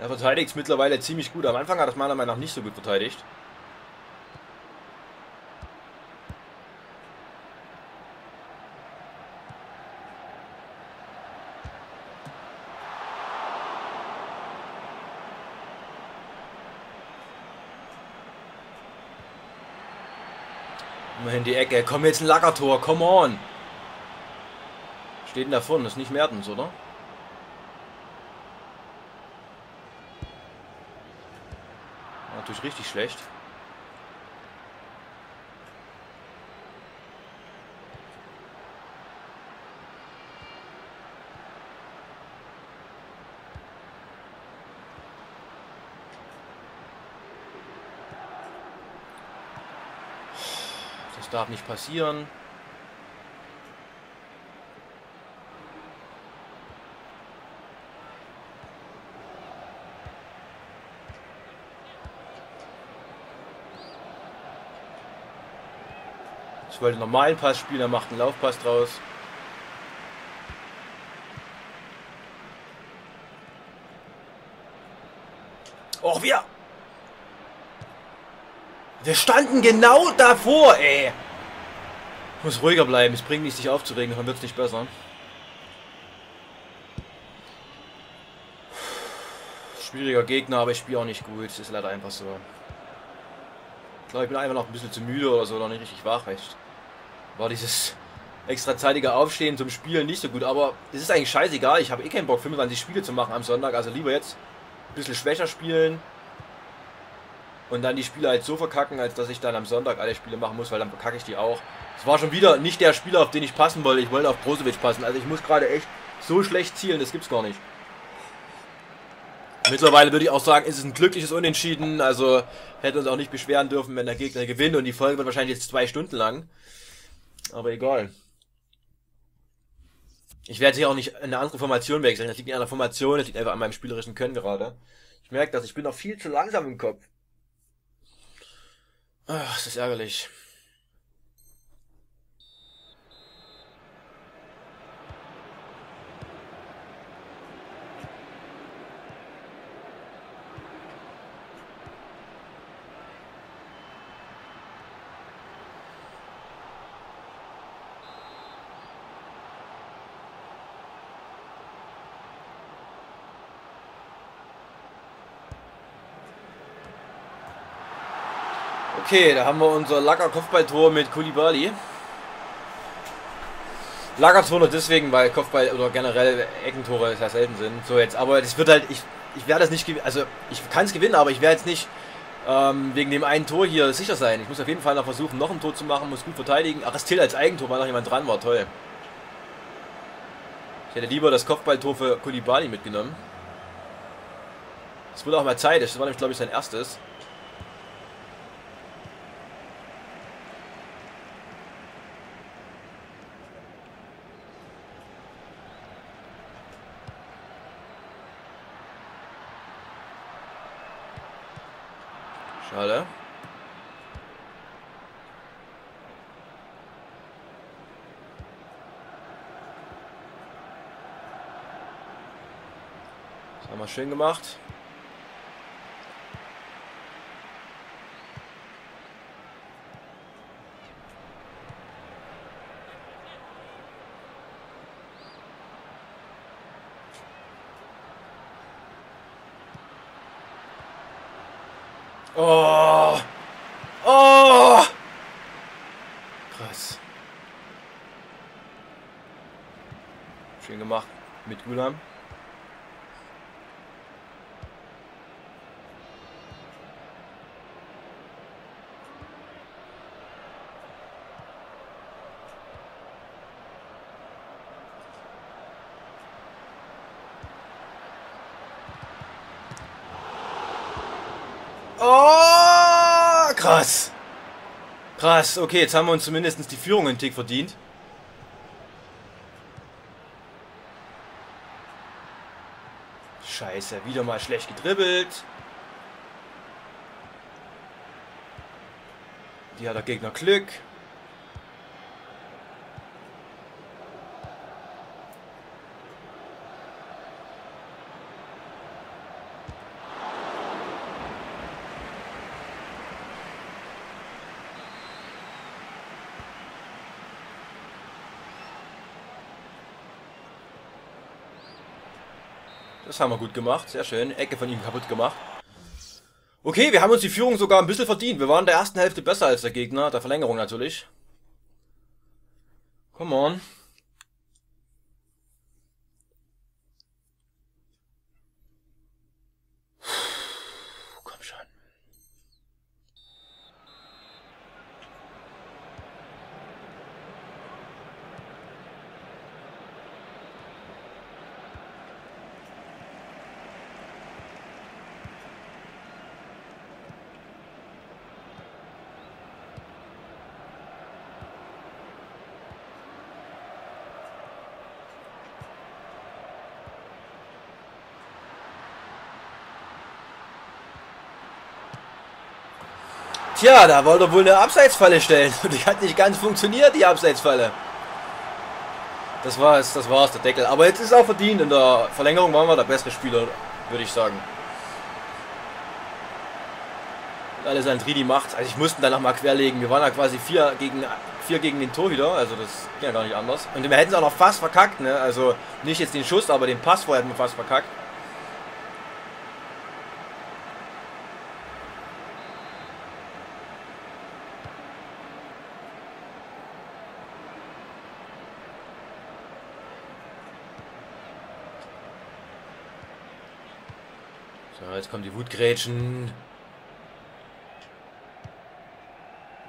Er verteidigt mittlerweile ziemlich gut. Am Anfang hat das meiner Meinung nach nicht so gut verteidigt. Immerhin die Ecke. Komm jetzt ein Lackertor. Come on. Steht denn da vorne? Das ist nicht Mertens, oder? Natürlich richtig schlecht. Darf nicht passieren. Ich wollte einen normalen Pass spielen, er macht einen Laufpass draus. Och, wir... Wir standen genau davor, ey. Muss ruhiger bleiben. Es bringt nichts, sich aufzuregen, dann wird es nicht besser. Schwieriger Gegner, aber ich spiele auch nicht gut. Das ist leider einfach so. Ich glaube, ich bin einfach noch ein bisschen zu müde oder so, noch nicht richtig wach. Echt. War dieses extra zeitige Aufstehen zum Spielen nicht so gut, aber es ist eigentlich scheißegal. Ich habe eh keinen Bock, 25 Spiele zu machen am Sonntag. Also lieber jetzt ein bisschen schwächer spielen und dann die Spiele halt so verkacken, als dass ich dann am Sonntag alle Spiele machen muss, weil dann verkacke ich die auch. Es war schon wieder nicht der Spieler, auf den ich passen wollte. Ich wollte auf Brozovic passen. Also ich muss gerade echt so schlecht zielen, das gibt's gar nicht. Mittlerweile würde ich auch sagen, ist es ein glückliches Unentschieden. Also hätte uns auch nicht beschweren dürfen, wenn der Gegner gewinnt. Und die Folge wird wahrscheinlich jetzt zwei Stunden lang. Aber egal. Ich werde hier auch nicht eine andere Formation wechseln. Das liegt nicht an der Formation, das liegt einfach an meinem spielerischen Können gerade. Ich merke das, ich bin noch viel zu langsam im Kopf. Ach, das ist ärgerlich. Okay, da haben wir unser Lacker Kopfballtor mit Kulibali. Lagertor nur deswegen, weil Kopfball oder generell Eckentore sehr selten sind. So jetzt, aber es wird halt, ich, ich werde das nicht gewinnen, also ich kann es gewinnen, aber ich werde jetzt nicht ähm, wegen dem einen Tor hier sicher sein. Ich muss auf jeden Fall noch versuchen, noch ein Tor zu machen, muss gut verteidigen. Ach, es zählt als Eigentor, weil noch jemand dran war, toll. Ich hätte lieber das Kopfballtor für Kulibali mitgenommen. Es wurde auch mal Zeit, das war nämlich, glaube ich, sein erstes. Schade. Das haben wir schön gemacht. Oh. Oh. Krass. Schön gemacht Gulam. Oh, krass. Krass, okay, jetzt haben wir uns zumindest die Führung einen Tick verdient. Scheiße, wieder mal schlecht gedribbelt. Die hat der Gegner Glück. Das haben wir gut gemacht. Sehr schön. Ecke von ihm kaputt gemacht. Okay, wir haben uns die Führung sogar ein bisschen verdient. Wir waren in der ersten Hälfte besser als der Gegner. Der Verlängerung natürlich. Come on. Komm schon. Tja, da wollte er wohl eine Abseitsfalle stellen. Und die hat nicht ganz funktioniert, die Abseitsfalle. Das war's, das war's, der Deckel. Aber jetzt ist auch verdient. In der Verlängerung waren wir der bessere Spieler, würde ich sagen. Und alles an Tridi macht. Also ich musste dann nochmal querlegen. Wir waren ja quasi vier gegen, vier gegen den Torhüter. Also das ging ja gar nicht anders. Und wir hätten es auch noch fast verkackt. Ne? Also nicht jetzt den Schuss, aber den Pass vorher hätten wir fast verkackt. Jetzt kommen die Wutgrätschen.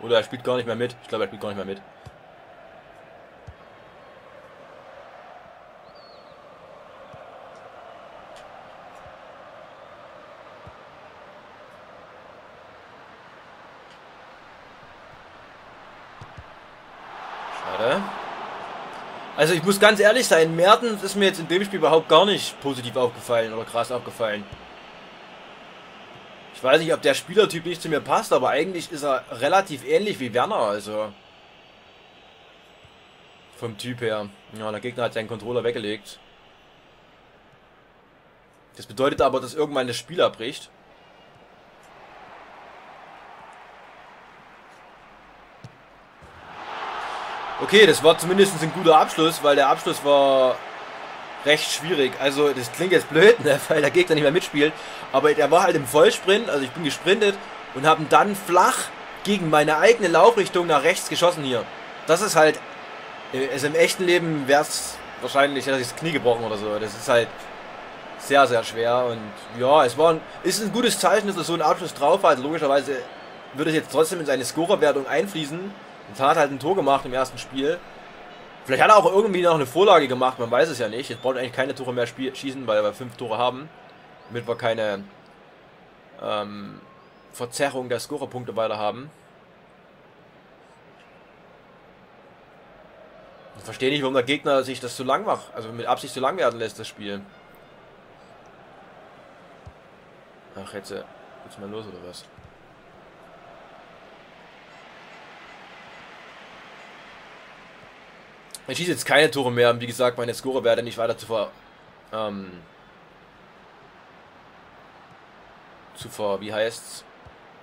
Oder er spielt gar nicht mehr mit. Ich glaube, er spielt gar nicht mehr mit. Also ich muss ganz ehrlich sein, Mertens ist mir jetzt in dem Spiel überhaupt gar nicht positiv aufgefallen oder krass aufgefallen. Ich weiß nicht, ob der Spielertyp nicht zu mir passt, aber eigentlich ist er relativ ähnlich wie Werner, also. Vom Typ her. Ja, der Gegner hat seinen Controller weggelegt. Das bedeutet aber, dass irgendwann das Spiel abbricht. Okay, das war zumindest ein guter Abschluss, weil der Abschluss war recht schwierig. Also das klingt jetzt blöd, ne, weil der Gegner nicht mehr mitspielt. Aber der war halt im Vollsprint, also ich bin gesprintet und habe dann flach gegen meine eigene Laufrichtung nach rechts geschossen hier. Das ist halt, also im echten Leben wäre es wahrscheinlich, hätte ich das Knie gebrochen oder so. Das ist halt sehr, sehr schwer und ja, es war ein, ist ein gutes Zeichen, dass er so einen Abschluss drauf hat. Also logischerweise würde es jetzt trotzdem in seine Scorerwertung einfließen. Und hat halt ein Tor gemacht im ersten Spiel. Vielleicht hat er auch irgendwie noch eine Vorlage gemacht, man weiß es ja nicht. Jetzt braucht er eigentlich keine Tore mehr schießen, weil wir fünf Tore haben. Damit wir keine ähm, Verzerrung der Scorerpunkte weiter haben. Ich verstehe nicht, warum der Gegner sich das so lang macht, also mit Absicht so lang werden lässt, das Spiel. Ach, jetzt äh, geht's mal los oder was? Ich schieße jetzt keine Tore mehr, wie gesagt, meine Score werde nicht weiter zu ver... Ähm, zu ver... wie heißt's?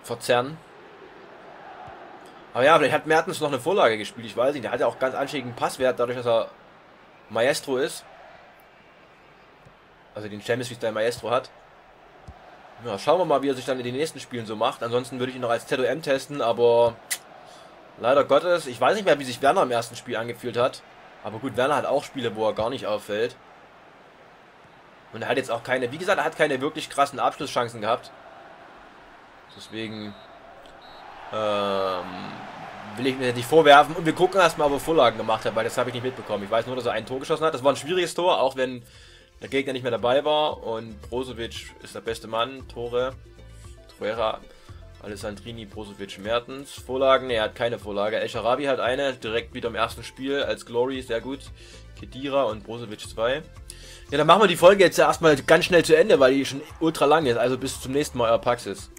Verzerren. Aber ja, vielleicht hat Mertens noch eine Vorlage gespielt, ich weiß nicht. Der hat ja auch ganz anständigen Passwert, dadurch, dass er Maestro ist. Also den Champions wie der Maestro hat. Ja, schauen wir mal, wie er sich dann in den nächsten Spielen so macht. Ansonsten würde ich ihn noch als ZOM testen, aber leider Gottes, ich weiß nicht mehr, wie sich Werner im ersten Spiel angefühlt hat. Aber gut, Werner hat auch Spiele, wo er gar nicht auffällt. Und er hat jetzt auch keine, wie gesagt, er hat keine wirklich krassen Abschlusschancen gehabt. Deswegen ähm, will ich mir nicht vorwerfen. Und wir gucken erstmal, ob er Vorlagen gemacht hat, weil das habe ich nicht mitbekommen. Ich weiß nur, dass er ein Tor geschossen hat. Das war ein schwieriges Tor, auch wenn der Gegner nicht mehr dabei war. Und Brozovic ist der beste Mann. Tore. Troera, Alessandrini, Brozovic, Mertens. Vorlagen, er hat keine Vorlage. El Sharabi hat eine, direkt wieder im ersten Spiel als Glory, sehr gut. Kedira und Brozovic zwei. Ja, dann machen wir die Folge jetzt erstmal ganz schnell zu Ende, weil die schon ultra lang ist. Also bis zum nächsten Mal, euer Paxis.